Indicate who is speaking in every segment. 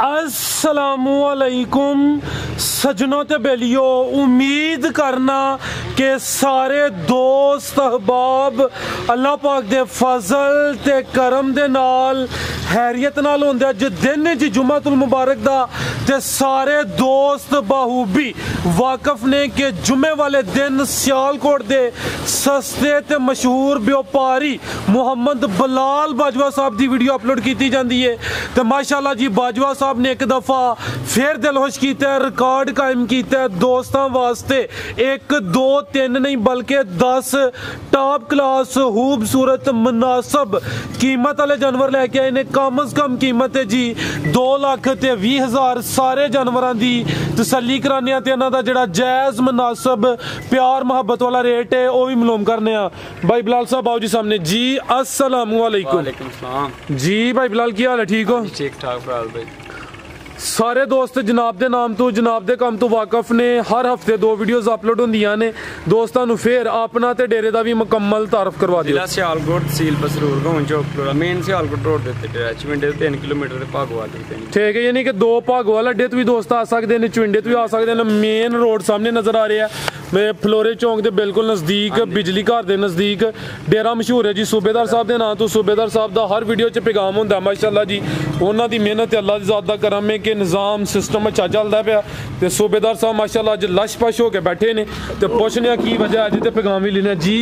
Speaker 1: ਅਸਲਾਮੁਅਲੈਕੁਮ ਸਜਣੋ ਤੇ ਬੇਲਿਓ ਉਮੀਦ ਕਰਨਾ ਕਿ ਸਾਰੇ ਦੋਸਤ ਅਹਬਾਬ ਅੱਲਾ ਪਾਕ ਦੇ ਫਜ਼ਲ ਤੇ ਕਰਮ ਦੇ ਨਾਲ ਹੈਰੀਅਤ ਨਾਲ ਹੁੰਦੇ ਅੱਜ ਦਿਨ ਜੀ ਜੁਮਾਤੁਲ ਮੁਬਾਰਕ ਦਾ ਦੇ ਸਾਰੇ ਦੋਸਤ ਬਾਹੂਬੀ ਵਾਕਫ ਨੇ ਕਿ ਜੁਮੇ ਵਾਲੇ ਦਿਨ ਸਿਆਲਕੋਟ ਦੇ ਸਸਤੇ ਤੇ ਮਸ਼ਹੂਰ ਵਪਾਰੀ ਮੁਹੰਮਦ ਬਲਾਲ ਬਾਜਵਾ ਸਾਹਿਬ ਦੀ ਵੀਡੀਓ ਅਪਲੋਡ ਕੀਤੀ ਜਾਂਦੀ ਹੈ ਤੇ ਮਾਸ਼ਾਅੱਲਾ ਜੀ, ਬਾਜਵਾ ਸਾਹਿਬ ਨੇ ਇੱਕ ਦਫਾ ਫੇਰ ਦਿਲਹੋਸ਼ ਕੀਤਾ ਰਿਕਾਰਡ ਕਾਇਮ ਕੀਤਾ ਦੋਸਤਾਂ ਵਾਸਤੇ। 1 2 3 ਨਹੀਂ, ਬਲਕਿ 10 ਟਾਪ ਕਲਾਸ ਖੂਬਸੂਰਤ ਮناسب ਕੀਮਤ ਵਾਲੇ ਜਾਨਵਰ ਲੈ ਕੇ ਆਏ ਨੇ। ਕਮ ਜ਼ ਕਮ ਕੀਮਤ ਹੈ ਜੀ 2 ਲੱਖ ਤੇ ਹਜ਼ਾਰ ਸਾਰੇ ਜਾਨਵਰਾਂ ਦੀ ਤਸੱਲੀ ਕਰਾਨੇ ਆ ਤੇ ਇਹਨਾਂ ਦਾ ਜਿਹੜਾ ਜਾਇਜ਼ ਮناسب ਪਿਆਰ ਮੁਹੱਬਤ ਵਾਲਾ ਰੇਟ ਹੈ ਉਹ ਵੀ ਮਲੂਮ ਕਰਨੇ ਆ ਭਾਈ ਬਲਾਲ ਸਾਹਿਬ ਆਓ ਜੀ ਸਾਹਮਣੇ।
Speaker 2: ਜੀ ਅਸਲਾਮ
Speaker 1: ਵਾਲੇਕੁਮ ਸਲਾਮ। ਜੀ ਭਾਈ ਬਲਾਲ ਕੀ ਹਾਲ ਹੈ?
Speaker 2: ਠੀਕ ਹੋ? ਠੀਕ ਠਾਕ ਭਾਈ
Speaker 1: ਸਾਰੇ ਦੋਸਤ ਜਨਾਬ ਦੇ ਨਾਮ ਤੋਂ ਜਨਾਬ ਦੇ ਕੰਮ ਤੋਂ ਵਾਕਿਫ ਨੇ। ਹਰ ਹਫ਼ਤੇ ਦੋ ਵੀਡੀਓਜ਼ ਅਪਲੋਡ ਹੁੰਦੀਆਂ ਨੇ। ਦੋਸਤਾਂ ਨੂੰ ਫੇਰ ਆਪਣਾ ਤੇ ਡੇਰੇ ਦਾ ਵੀ ਮੁਕੰਮਲ ਤਾਰਫ ਕਰਵਾ ਦਿਓ।
Speaker 2: ਜ਼ਿਲ੍ਹਾ ਸਿਆਲਕੋਟ ਤਹਿਸੀਲ ਬਸਰੂਰ ਗਾਉਂ ਚੌਕ ਮੇਨ ਸਿਆਲਕੋਟ ਰੋਡ ਦੇ ਉੱਤੇ ਅਟੈਚਮੈਂਟ ਦੇ 3 ਕਿਲੋਮੀਟਰ ਦੇ ਭਾਗਵਾ ਦੇ
Speaker 1: ਠੀਕ ਹੈ ਯਾਨੀ ਕਿ ਦੋ ਭਾਗਵਾਲ ਅੱਡੇ ਤੋਂ ਵੀ ਦੋਸਤ ਆ ਸਕਦੇ ਨੇ ਚੁੰਡੇ ਤੋਂ ਵੀ ਆ ਸਕਦੇ ਨੇ। ਮੇਨ ਰੋਡ ਸਾਹਮਣੇ ਨਜ਼ਰ ਆ ਰਿਹਾ। ਮੇ ਫਲੋਰੇ ਚੌਂਕ ਦੇ ਬਿਲਕੁਲ ਨਜ਼ਦੀਕ ਬਿਜਲੀ ਘਰ ਦੇ ਨਜ਼ਦੀਕ ਡੇਰਾ ਮਸ਼ਹੂਰ ਹੈ ਜੀ। ਸੂਬੇਦਾਰ ਸਾਹਿਬ ਦੇ ਨਾਂ ਤੋਂ ਸੂਬੇਦਾਰ ਸਾਹਿਬ ਦਾ ਹਰ ਵੀਡੀਓ 'ਚ ਪੈਗਾਮ ਹੁੰਦਾ ਮਾਸ਼ਾਅੱਲਾ ਜੀ। ਉਹਨਾਂ ਦੀ ਮਿਹਨਤ ਤੇ ਅੱਲਾ ਦੀ ਜ਼ਾਤ ਦਾ ਕਰਮ ਹੈ ਕਿ ਨਿਜ਼ਾਮ ਸਿਸਟਮ ਅੱਛਾ ਚੱਲਦਾ ਪਿਆ ਤੇ ਸੂਬੇਦਾਰ ਸਾਹਿਬ ਮਾਸ਼ਾਅੱਲਾ ਅੱਜ ਲਸ਼ਪਸ਼ ਹੋ ਕੇ ਬੈਠੇ ਨੇ ਤੇ ਪੁੱਛਨੇ ਕੀ ਵਜ੍ਹਾ ਅੱਜ ਤੇ ਪੈਗਾਮ ਵੀ ਲੈਣੇ ਜੀ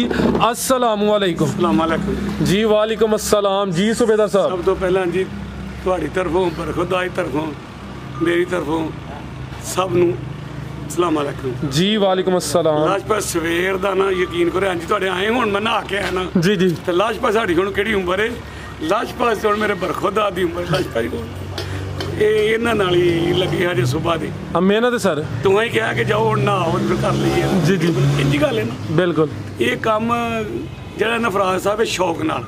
Speaker 1: ਅਸਲਾਮੁ ਅਲੈਕੁਮ।
Speaker 3: ਅਸਲਾਮ ਅਲੈਕੁਮ।
Speaker 1: ਜੀ ਵਾਲੇਕੁਮ ਅਸਲਾਮ। ਜੀ ਸੂਬੇਦਾਰ ਸਾਹਿਬ।
Speaker 3: ਸਭ ਤੋਂ ਪਹਿਲਾਂ ਜੀ ਤੁਹਾਡੀ ਤਰਫੋਂ ਬਰਖੁਦਾਈ ਤਰਫੋਂ ਮੇਰੀ ਤਰਫੋਂ ਸਭ ਨੂੰ ਅਸਲਾਮ ਅਲੈਕੁਮ।
Speaker 1: ਜੀ ਵਾਲੇਕੁਮ ਅਸਲਾਮ।
Speaker 3: ਲਾਜਪਤ ਸਵੇਰ ਦਾ ਨਾ ਯਕੀਨ ਕਰੋ ਹਾਂਜੀ ਤੁਹਾਡੇ ਆਏ ਹੁਣ ਮੈਂ ਨਹਾ ਕੇ ਆਇਆ ਨਾ।
Speaker 1: ਜੀ ਜੀ।
Speaker 3: ਤੇ ਲਾਜਪਤ ਸਾਡੀ ਹੁਣ ਕਿਹੜੀ ਉਮਰ ਹੈ ਲਾਜਪਤ ਹੁਣ ਮੇਰੇ ਬਰਖੁਦਾ ਦੀ ਉਮਰ ਲਾਜਪਤ ਜੀ। ਇਹ ਇਹਨਾਂ ਨਾਲ ਹੀ ਲੱਗੀ ਹਜੇ ਸਵੇਰ ਦੀ।
Speaker 1: ਆ ਮਿਹਨਤ ਸਰ।
Speaker 3: ਤੂੰ ਹੀ ਕਿਹਾ ਕਿ ਜਾਓ ਹੁਣ ਨਹਾਓ ਤੇ ਫਿਰ ਕਰ ਲਈਏ।
Speaker 1: ਜੀ, ਜੀ।
Speaker 3: ਇੰਜੀ ਗੱਲ ਹੈ ਨਾ।
Speaker 1: ਬਿਲਕੁਲ।
Speaker 3: ਇਹ ਕੰਮ ਜਿਹੜਾ ਨਫਰਾਜ ਸਾਹਿਬ ਇਹ ਸ਼ੌਕ ਨਾਲ।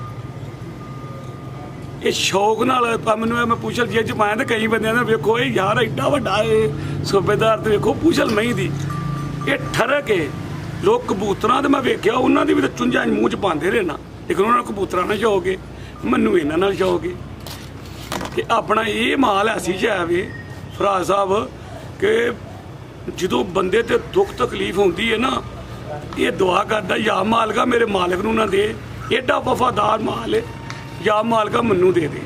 Speaker 3: ਇਹ ਸ਼ੌਕ ਨਾਲ ਤਾਂ ਮੈਨੂੰ ਇਹ ਮੈਂ ਪੁੱਛਲ ਜੇ ਚ ਪਾਇਆ ਤੇ ਕਈ ਬੰਦਿਆਂ ਨੇ ਵੇਖੋ, ਇਹ ਯਾਰ ਐਡਾ ਵੱਡਾ ਇਹ ਸੂਬੇਦਾਰ ਤੇ ਵੇਖੋ, ਪੁੱਛਲ ਮਹੀਂ ਦੀ। ਇਹ ਠਰਕ ਏ। ਲੋਕ ਕਬੂਤਰਾਂ ਤੇ ਮੈਂ ਵੇਖਿਆ, ਉਹਨਾਂ ਦੀ ਵੀ ਤਾਂ ਚੁੰਝਾਂ ਮੂੰਹ ਚ ਪਾਉਂਦੇ ਰਹੇ ਨਾ। ਲੇਕਿਨ ਉਹਨਾਂ ਨੂੰ ਕਬੂਤਰਾਂ ਨਾਲ ਸ਼ੌਕ ਹੈ ਮੈਨੂੰ ਇਹਨਾਂ ਨਾਲ ਸ਼ੌਕ ਏ। ਕਿ ਆਪਣਾ ਇਹ ਮਾਲ ਐਸੀ ਜਾਵੇ ਫਰਾਜ਼ ਸਾਹਿਬ, ਕਿ ਜਦੋਂ ਬੰਦੇ ਤੇ ਦੁੱਖ ਤਕਲੀਫ ਹੁੰਦੀ ਹੈ ਨਾ, ਇਹ ਦੁਆ ਕਰਦਾ ਯਾ ਮਾਲਕਾ ਮੇਰੇ ਮਾਲਕ ਨੂੰ ਨਾ ਦੇ। ਐਡਾ ਵਫਾਦਾਰ ਮਾਲ ਹੈ ਯਾ ਮਾਲਕਾ ਮੈਨੂੰ ਦੇ ਦੇ।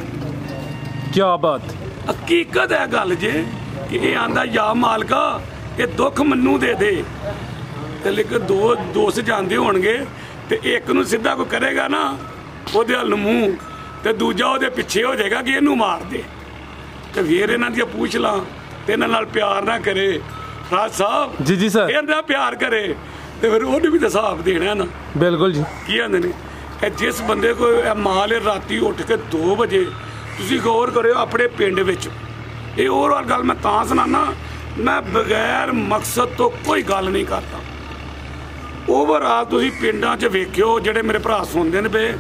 Speaker 1: ਕੀ ਬਾਤ।
Speaker 3: ਹਕੀਕਤ ਹੈ ਗੱਲ ਜੇ ਕਿ ਇਹ ਆਂਦਾ ਯਾ ਮਾਲਕਾ ਇਹ ਦੁੱਖ ਮੈਨੂੰ ਦੇ ਦੇ। ਤੇ ਲੇਕਿਨ ਦੋ ਦੋਸਤ ਜਾਂਦੇ ਹੋਣਗੇ ਤੇ ਇੱਕ ਨੂੰ ਸਿੱਧਾ ਕੋਈ ਕਰੇਗਾ ਨਾ ਉਹਦੇ ਹੱਲ ਨੂੰ ਮੂੰਹ ਤੇ ਦੂਜਾ ਉਹਦੇ ਪਿੱਛੇ ਹੋ ਜਾਏਗਾ ਕਿ ਇਹਨੂੰ ਮਾਰ ਦੇ। ਤੇ ਫਿਰ ਇਹਨਾਂ ਦੀਆਂ ਪੁੱਛ ਲਾਂ ਤੇ ਇਹਨਾਂ ਨਾਲ ਪਿਆਰ ਨਾ ਕਰੇ। ਰਾਜ ਸਾਹਿਬ
Speaker 1: ਜੀ ਜੀ ਸਰ।
Speaker 3: ਇਹਨਾਂ ਪਿਆਰ ਕਰੇ ਤੇ ਫਿਰ ਉਹਨੂੰ ਵੀ ਤਾਂ ਹਿਸਾਬ ਦੇਣਾ ਨਾ।
Speaker 1: ਬਿਲਕੁਲ ਜੀ।
Speaker 3: ਕੀ ਆਂਦੇ ਨੇ? ਇਹ ਜਿਸ ਬੰਦੇ ਕੋਲ ਇਹ ਮਾਲ ਹੈ ਰਾਤੀ ਉੱਠ ਕੇ 2 ਵਜੇ, ਤੁਸੀਂ ਗੌਰ ਕਰਿਓ ਆਪਣੇ ਪਿੰਡ ਵਿੱਚ। ਇਹ ਹੋਰ ਗੱਲ ਮੈਂ ਤਾਂ ਸੁਣਾਨਾ, ਮੈਂ ਬਗੈਰ ਮਕਸਦ ਤੋਂ ਕੋਈ ਗੱਲ ਨਹੀਂ ਕਰਦਾ। ਓਵਰਆਲ ਤੁਸੀਂ ਪਿੰਡਾਂ 'ਚ ਵੇਖਿਓ, ਜਿਹੜੇ ਮੇਰੇ ਭਰਾ ਸੁਣਦੇ ਨੇ ਪਏ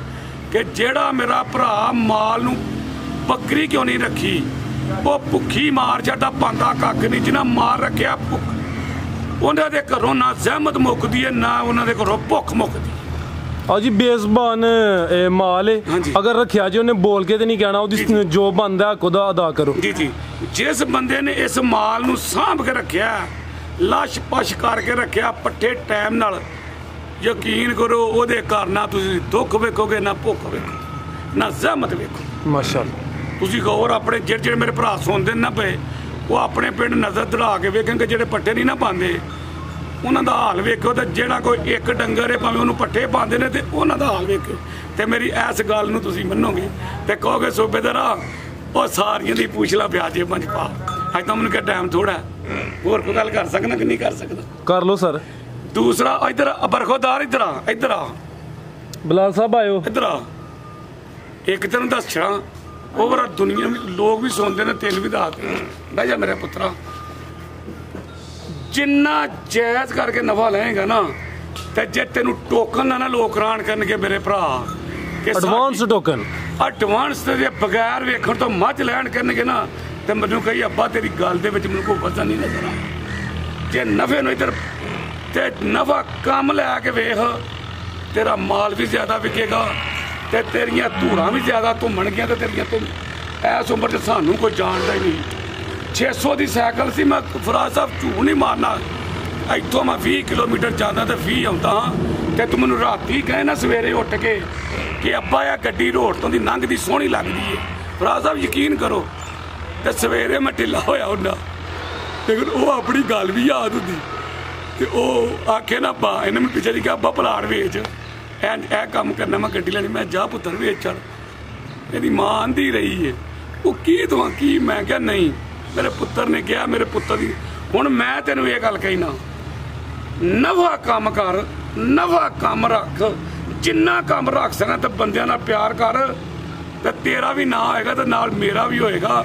Speaker 3: ਕਿ ਜਿਹੜਾ ਮੇਰਾ ਭਰਾ ਮਾਲ ਨੂੰ ਬੱਕਰੀ ਕਿਉਂ ਨਹੀਂ ਰੱਖੀ? ਉਹ ਭੁੱਖੀ ਮਾਰ ਛੱਡਾ ਪਾਂਦਾ ਕੱਖ ਨਹੀਂ ਜਿਹਨਾਂ ਮਾਰ ਰੱਖਿਆ ਭੁੱਖ। ਉਹਨਾਂ ਦੇ ਘਰੋਂ ਨਾ ਜ਼ਹਿਮਤ ਮੁੱਕਦੀ ਹੈ, ਨਾ ਉਹਨਾਂ ਦੇ ਘਰੋਂ ਭੁੱਖ ਮੁੱਕਦੀ।
Speaker 1: ਆ ਜੀ ਬੇਜ਼ਬਾਨ ਇਹ ਮਾਲ ਹੈ। ਅਗਰ ਰੱਖਿਆ ਜੀ ਉਹਨੇ ਬੋਲ ਕੇ ਤੇ ਨਹੀਂ ਕਹਿਣਾ ਉਹਦੀ ਜੋ ਬੰਦਾ ਉਹਦਾ ਅਦਾ ਕਰੋ।
Speaker 3: ਜੀ ਜੀ। ਜਿਸ ਬੰਦੇ ਨੇ ਇਸ ਮਾਲ ਨੂੰ ਸਾਂਭ ਕੇ ਰੱਖਿਆ ਲਾਸ਼ ਪਸ਼ ਕਰਕੇ ਰੱਖਿਆ ਪੱਠੇ ਟਾਈਮ ਨਾਲ ਯਕੀਨ ਕਰੋ ਉਹਦੇ ਘਰ ਨਾ ਤੁਸੀਂ ਦੁੱਖ ਵੇਖੋਗੇ ਨਾ ਭੁੱਖ ਵੇਖੋ ਨਾ ਜ਼ਹਿਮਤ ਵੇਖੋ।
Speaker 1: ਮਾਸ਼ਾਅੱਲਾ।
Speaker 3: ਤੁਸੀਂ ਗੌਰ ਆਪਣੇ ਜਿਹੜੇ ਜਿਹੜੇ ਮੇਰੇ ਭਰਾ ਸੁਣਦੇ ਨੇ ਨਾ ਪਏ ਉਹ ਆਪਣੇ ਪਿੰਡ ਨਜ਼ਰ ਦੜਾ ਕੇ ਵੇਖਣਗੇ ਜਿਹੜੇ ਪੱਠੇ ਨਹੀਂ ਨਾ ਪਾਉਂਦੇ। ਉਹਨਾਂ ਦਾ ਹਾਲ ਵੇਖੋ ਤੇ ਜਿਹੜਾ ਕੋਈ ਇੱਕ ਡੰਗਰ ਹੈ ਭਾਵੇਂ ਉਹਨੂੰ ਪੱਠੇ ਪਾਉਂਦੇ ਨੇ ਤੇ ਉਹਨਾਂ ਦਾ ਹਾਲ ਵੇਖੋ ਤੇ ਮੇਰੀ ਇਸ ਗੱਲ ਨੂੰ ਤੁਸੀਂ ਮੰਨੋਗੇ ਤੇ ਕਹੋਗੇ ਸੂਬੇਦਾਰਾ ਉਹ ਸਾਰੀਆਂ ਦੀ ਪੁੱਛ ਲਾ ਵਿਆਜੇ ਪੰਜ ਪਾ। ਅੱਜ ਤਾਂ ਮੈਨੂੰ ਕਿ ਟਾਈਮ ਥੋੜਾ ਹੋਰ ਕੋਈ ਗੱਲ ਕਰ ਸਕਦਾ ਕਿ ਨਹੀਂ ਕਰ ਸਕਦਾ?
Speaker 1: ਕਰ ਲਓ ਸਰ।
Speaker 3: ਦੂਸਰਾ ਇਧਰ ਬਰਖੋਦਾਰ ਇਧਰ ਆ ਇਧਰ ਆ।
Speaker 1: ਬਲਾਲ ਸਾਹਿਬ ਆਇਓ।
Speaker 3: ਇਧਰ ਆ। ਇੱਕ ਤੈਨੂੰ ਦੱਸਣਾ ਉਹ ਦੁਨੀਆ ਵਿੱਚ ਲੋਕ ਵੀ ਸੁਣਦੇ ਨੇ ਤੈਨੂੰ ਵੀ ਦੱਸ ਬਹਿ ਜਾ ਮੇਰੇ ਪੁੱਤਰਾ। ਜਿੰਨਾ ਜਾਇਜ਼ ਕਰਕੇ ਨਫਾ ਲਏਗਾ ਨਾ ਤੇ ਜੇ ਤੈਨੂੰ ਟੋਕਨ ਨਾ ਨਾ ਲੋਕ ਰਾਣ ਕਰਨਗੇ ਮੇਰੇ ਭਰਾ
Speaker 1: ਐਡਵਾਂਸ ਟੋਕਨ
Speaker 3: ਐਡਵਾਂਸ ਤੇ ਜੇ ਬਗੈਰ ਵੇਖਣ ਤੋਂ ਮੱਝ ਲੈਣ ਕਰਨਗੇ ਨਾ ਤੇ ਮੈਨੂੰ ਕਹੀ ਅੱਬਾ ਤੇਰੀ ਗੱਲ ਦੇ ਵਿੱਚ ਮੈਨੂੰ ਕੋਈ ਵਜ਼ਨ ਨਹੀਂ ਨਜ਼ਰ ਆ ਜੇ ਨਫੇ ਨੂੰ ਇਧਰ ਤੇ ਨਫਾ ਕੰਮ ਲੈ ਕੇ ਵੇਖ ਤੇਰਾ ਮਾਲ ਵੀ ਜ਼ਿਆਦਾ ਵਿਕੇਗਾ ਤੇ ਤੇਰੀਆਂ ਧੂੜਾਂ ਵੀ ਜ਼ਿਆਦਾ ਘੁੰਮਣਗੀਆਂ ਤੇ ਤੇਰੀਆਂ ਤੂੰ ਐਸ ਉਮਰ 'ਚ ਸਾਨੂੰ ਕੋਈ ਜਾਣਦਾ ਹੀ ਨਹੀਂ। 600 ਦੀ ਸਾਈਕਲ ਸੀ, ਮੈਂ ਫਰਾਜ਼ ਸਾਹਿਬ ਝੂਠ ਨਹੀਂ ਮਾਰਨਾ। ਇੱਥੋਂ ਮੈਂ 20 ਕਿਲੋਮੀਟਰ ਜਾਂਦਾ ਤੇ 20 ਆਉਂਦਾ ਹਾਂ। ਤੇ ਤੂੰ ਮੈਨੂੰ ਰਾਤੀ ਕਹੇ ਨਾ ਸਵੇਰੇ ਉੱਠ ਕੇ ਕਿ ਅੱਬਾ, ਇਹ ਗੱਡੀ ਰੋਡ ਤੋਂ ਦੀ ਲੰਘਦੀ, ਸੋਹਣੀ ਲੱਗਦੀ ਏ। ਫਰਾਜ਼ ਸਾਹਿਬ, ਯਕੀਨ ਕਰੋ। ਤੇ ਸਵੇਰੇ ਮੈਂ ਢਿੱਲਾ ਹੋਇਆ ਹੁੰਦਾ। ਲੇਕਿਨ ਉਹ ਆਪਣੀ ਗੱਲ ਵੀ ਯਾਦ ਹੁੰਦੀ। ਤੇ ਉਹ ਆਖੇ ਨਾ ਬਾ ਇਹਨੇ ਮੈਨੂੰ ਪਿੱਛੇ ਦੀ ਕਿਹਾ ਅੱਬਾ ਪਲਾੜ ਵੇਚ। ਐ ਇਹ ਕੰਮ ਕਰਨਾ, ਮੈਂ ਗੱਡੀ ਲੈਣੀ, ਮੈਂ ਜਾ ਪੁੱਤਰ ਵੇਚ ਚੜ ਇਹਦੀ ਮਾਂ ਆਂਦੀ ਰਹੀ ਏ। ਉਹ ਕੀ ਦਵਾਂ, ਕੀ? ਮੈਂ ਕਿਹਾ, ਨਹੀਂ ਮੇਰੇ ਪੁੱਤਰ ਨੇ ਕਿਹਾ ਮੇਰੇ ਪੁੱਤਰ ਦੀ ਹੁਣ ਮੈਂ ਤੈਨੂੰ ਇਹ ਗੱਲ ਕਹਿਣਾ ਨਵਾਂ ਕੰਮ ਕਰ ਨਵਾਂ ਕੰਮ ਰੱਖ ਜਿੰਨਾ ਕੰਮ ਰੱਖ ਸਕਾਂ ਤੇ ਬੰਦਿਆਂ ਨਾਲ ਪਿਆਰ ਕਰ ਤੇ ਤੇਰਾ ਵੀ ਨਾਂ ਹੋਏਗਾ ਤੇ ਨਾਲ ਮੇਰਾ ਵੀ ਹੋਏਗਾ।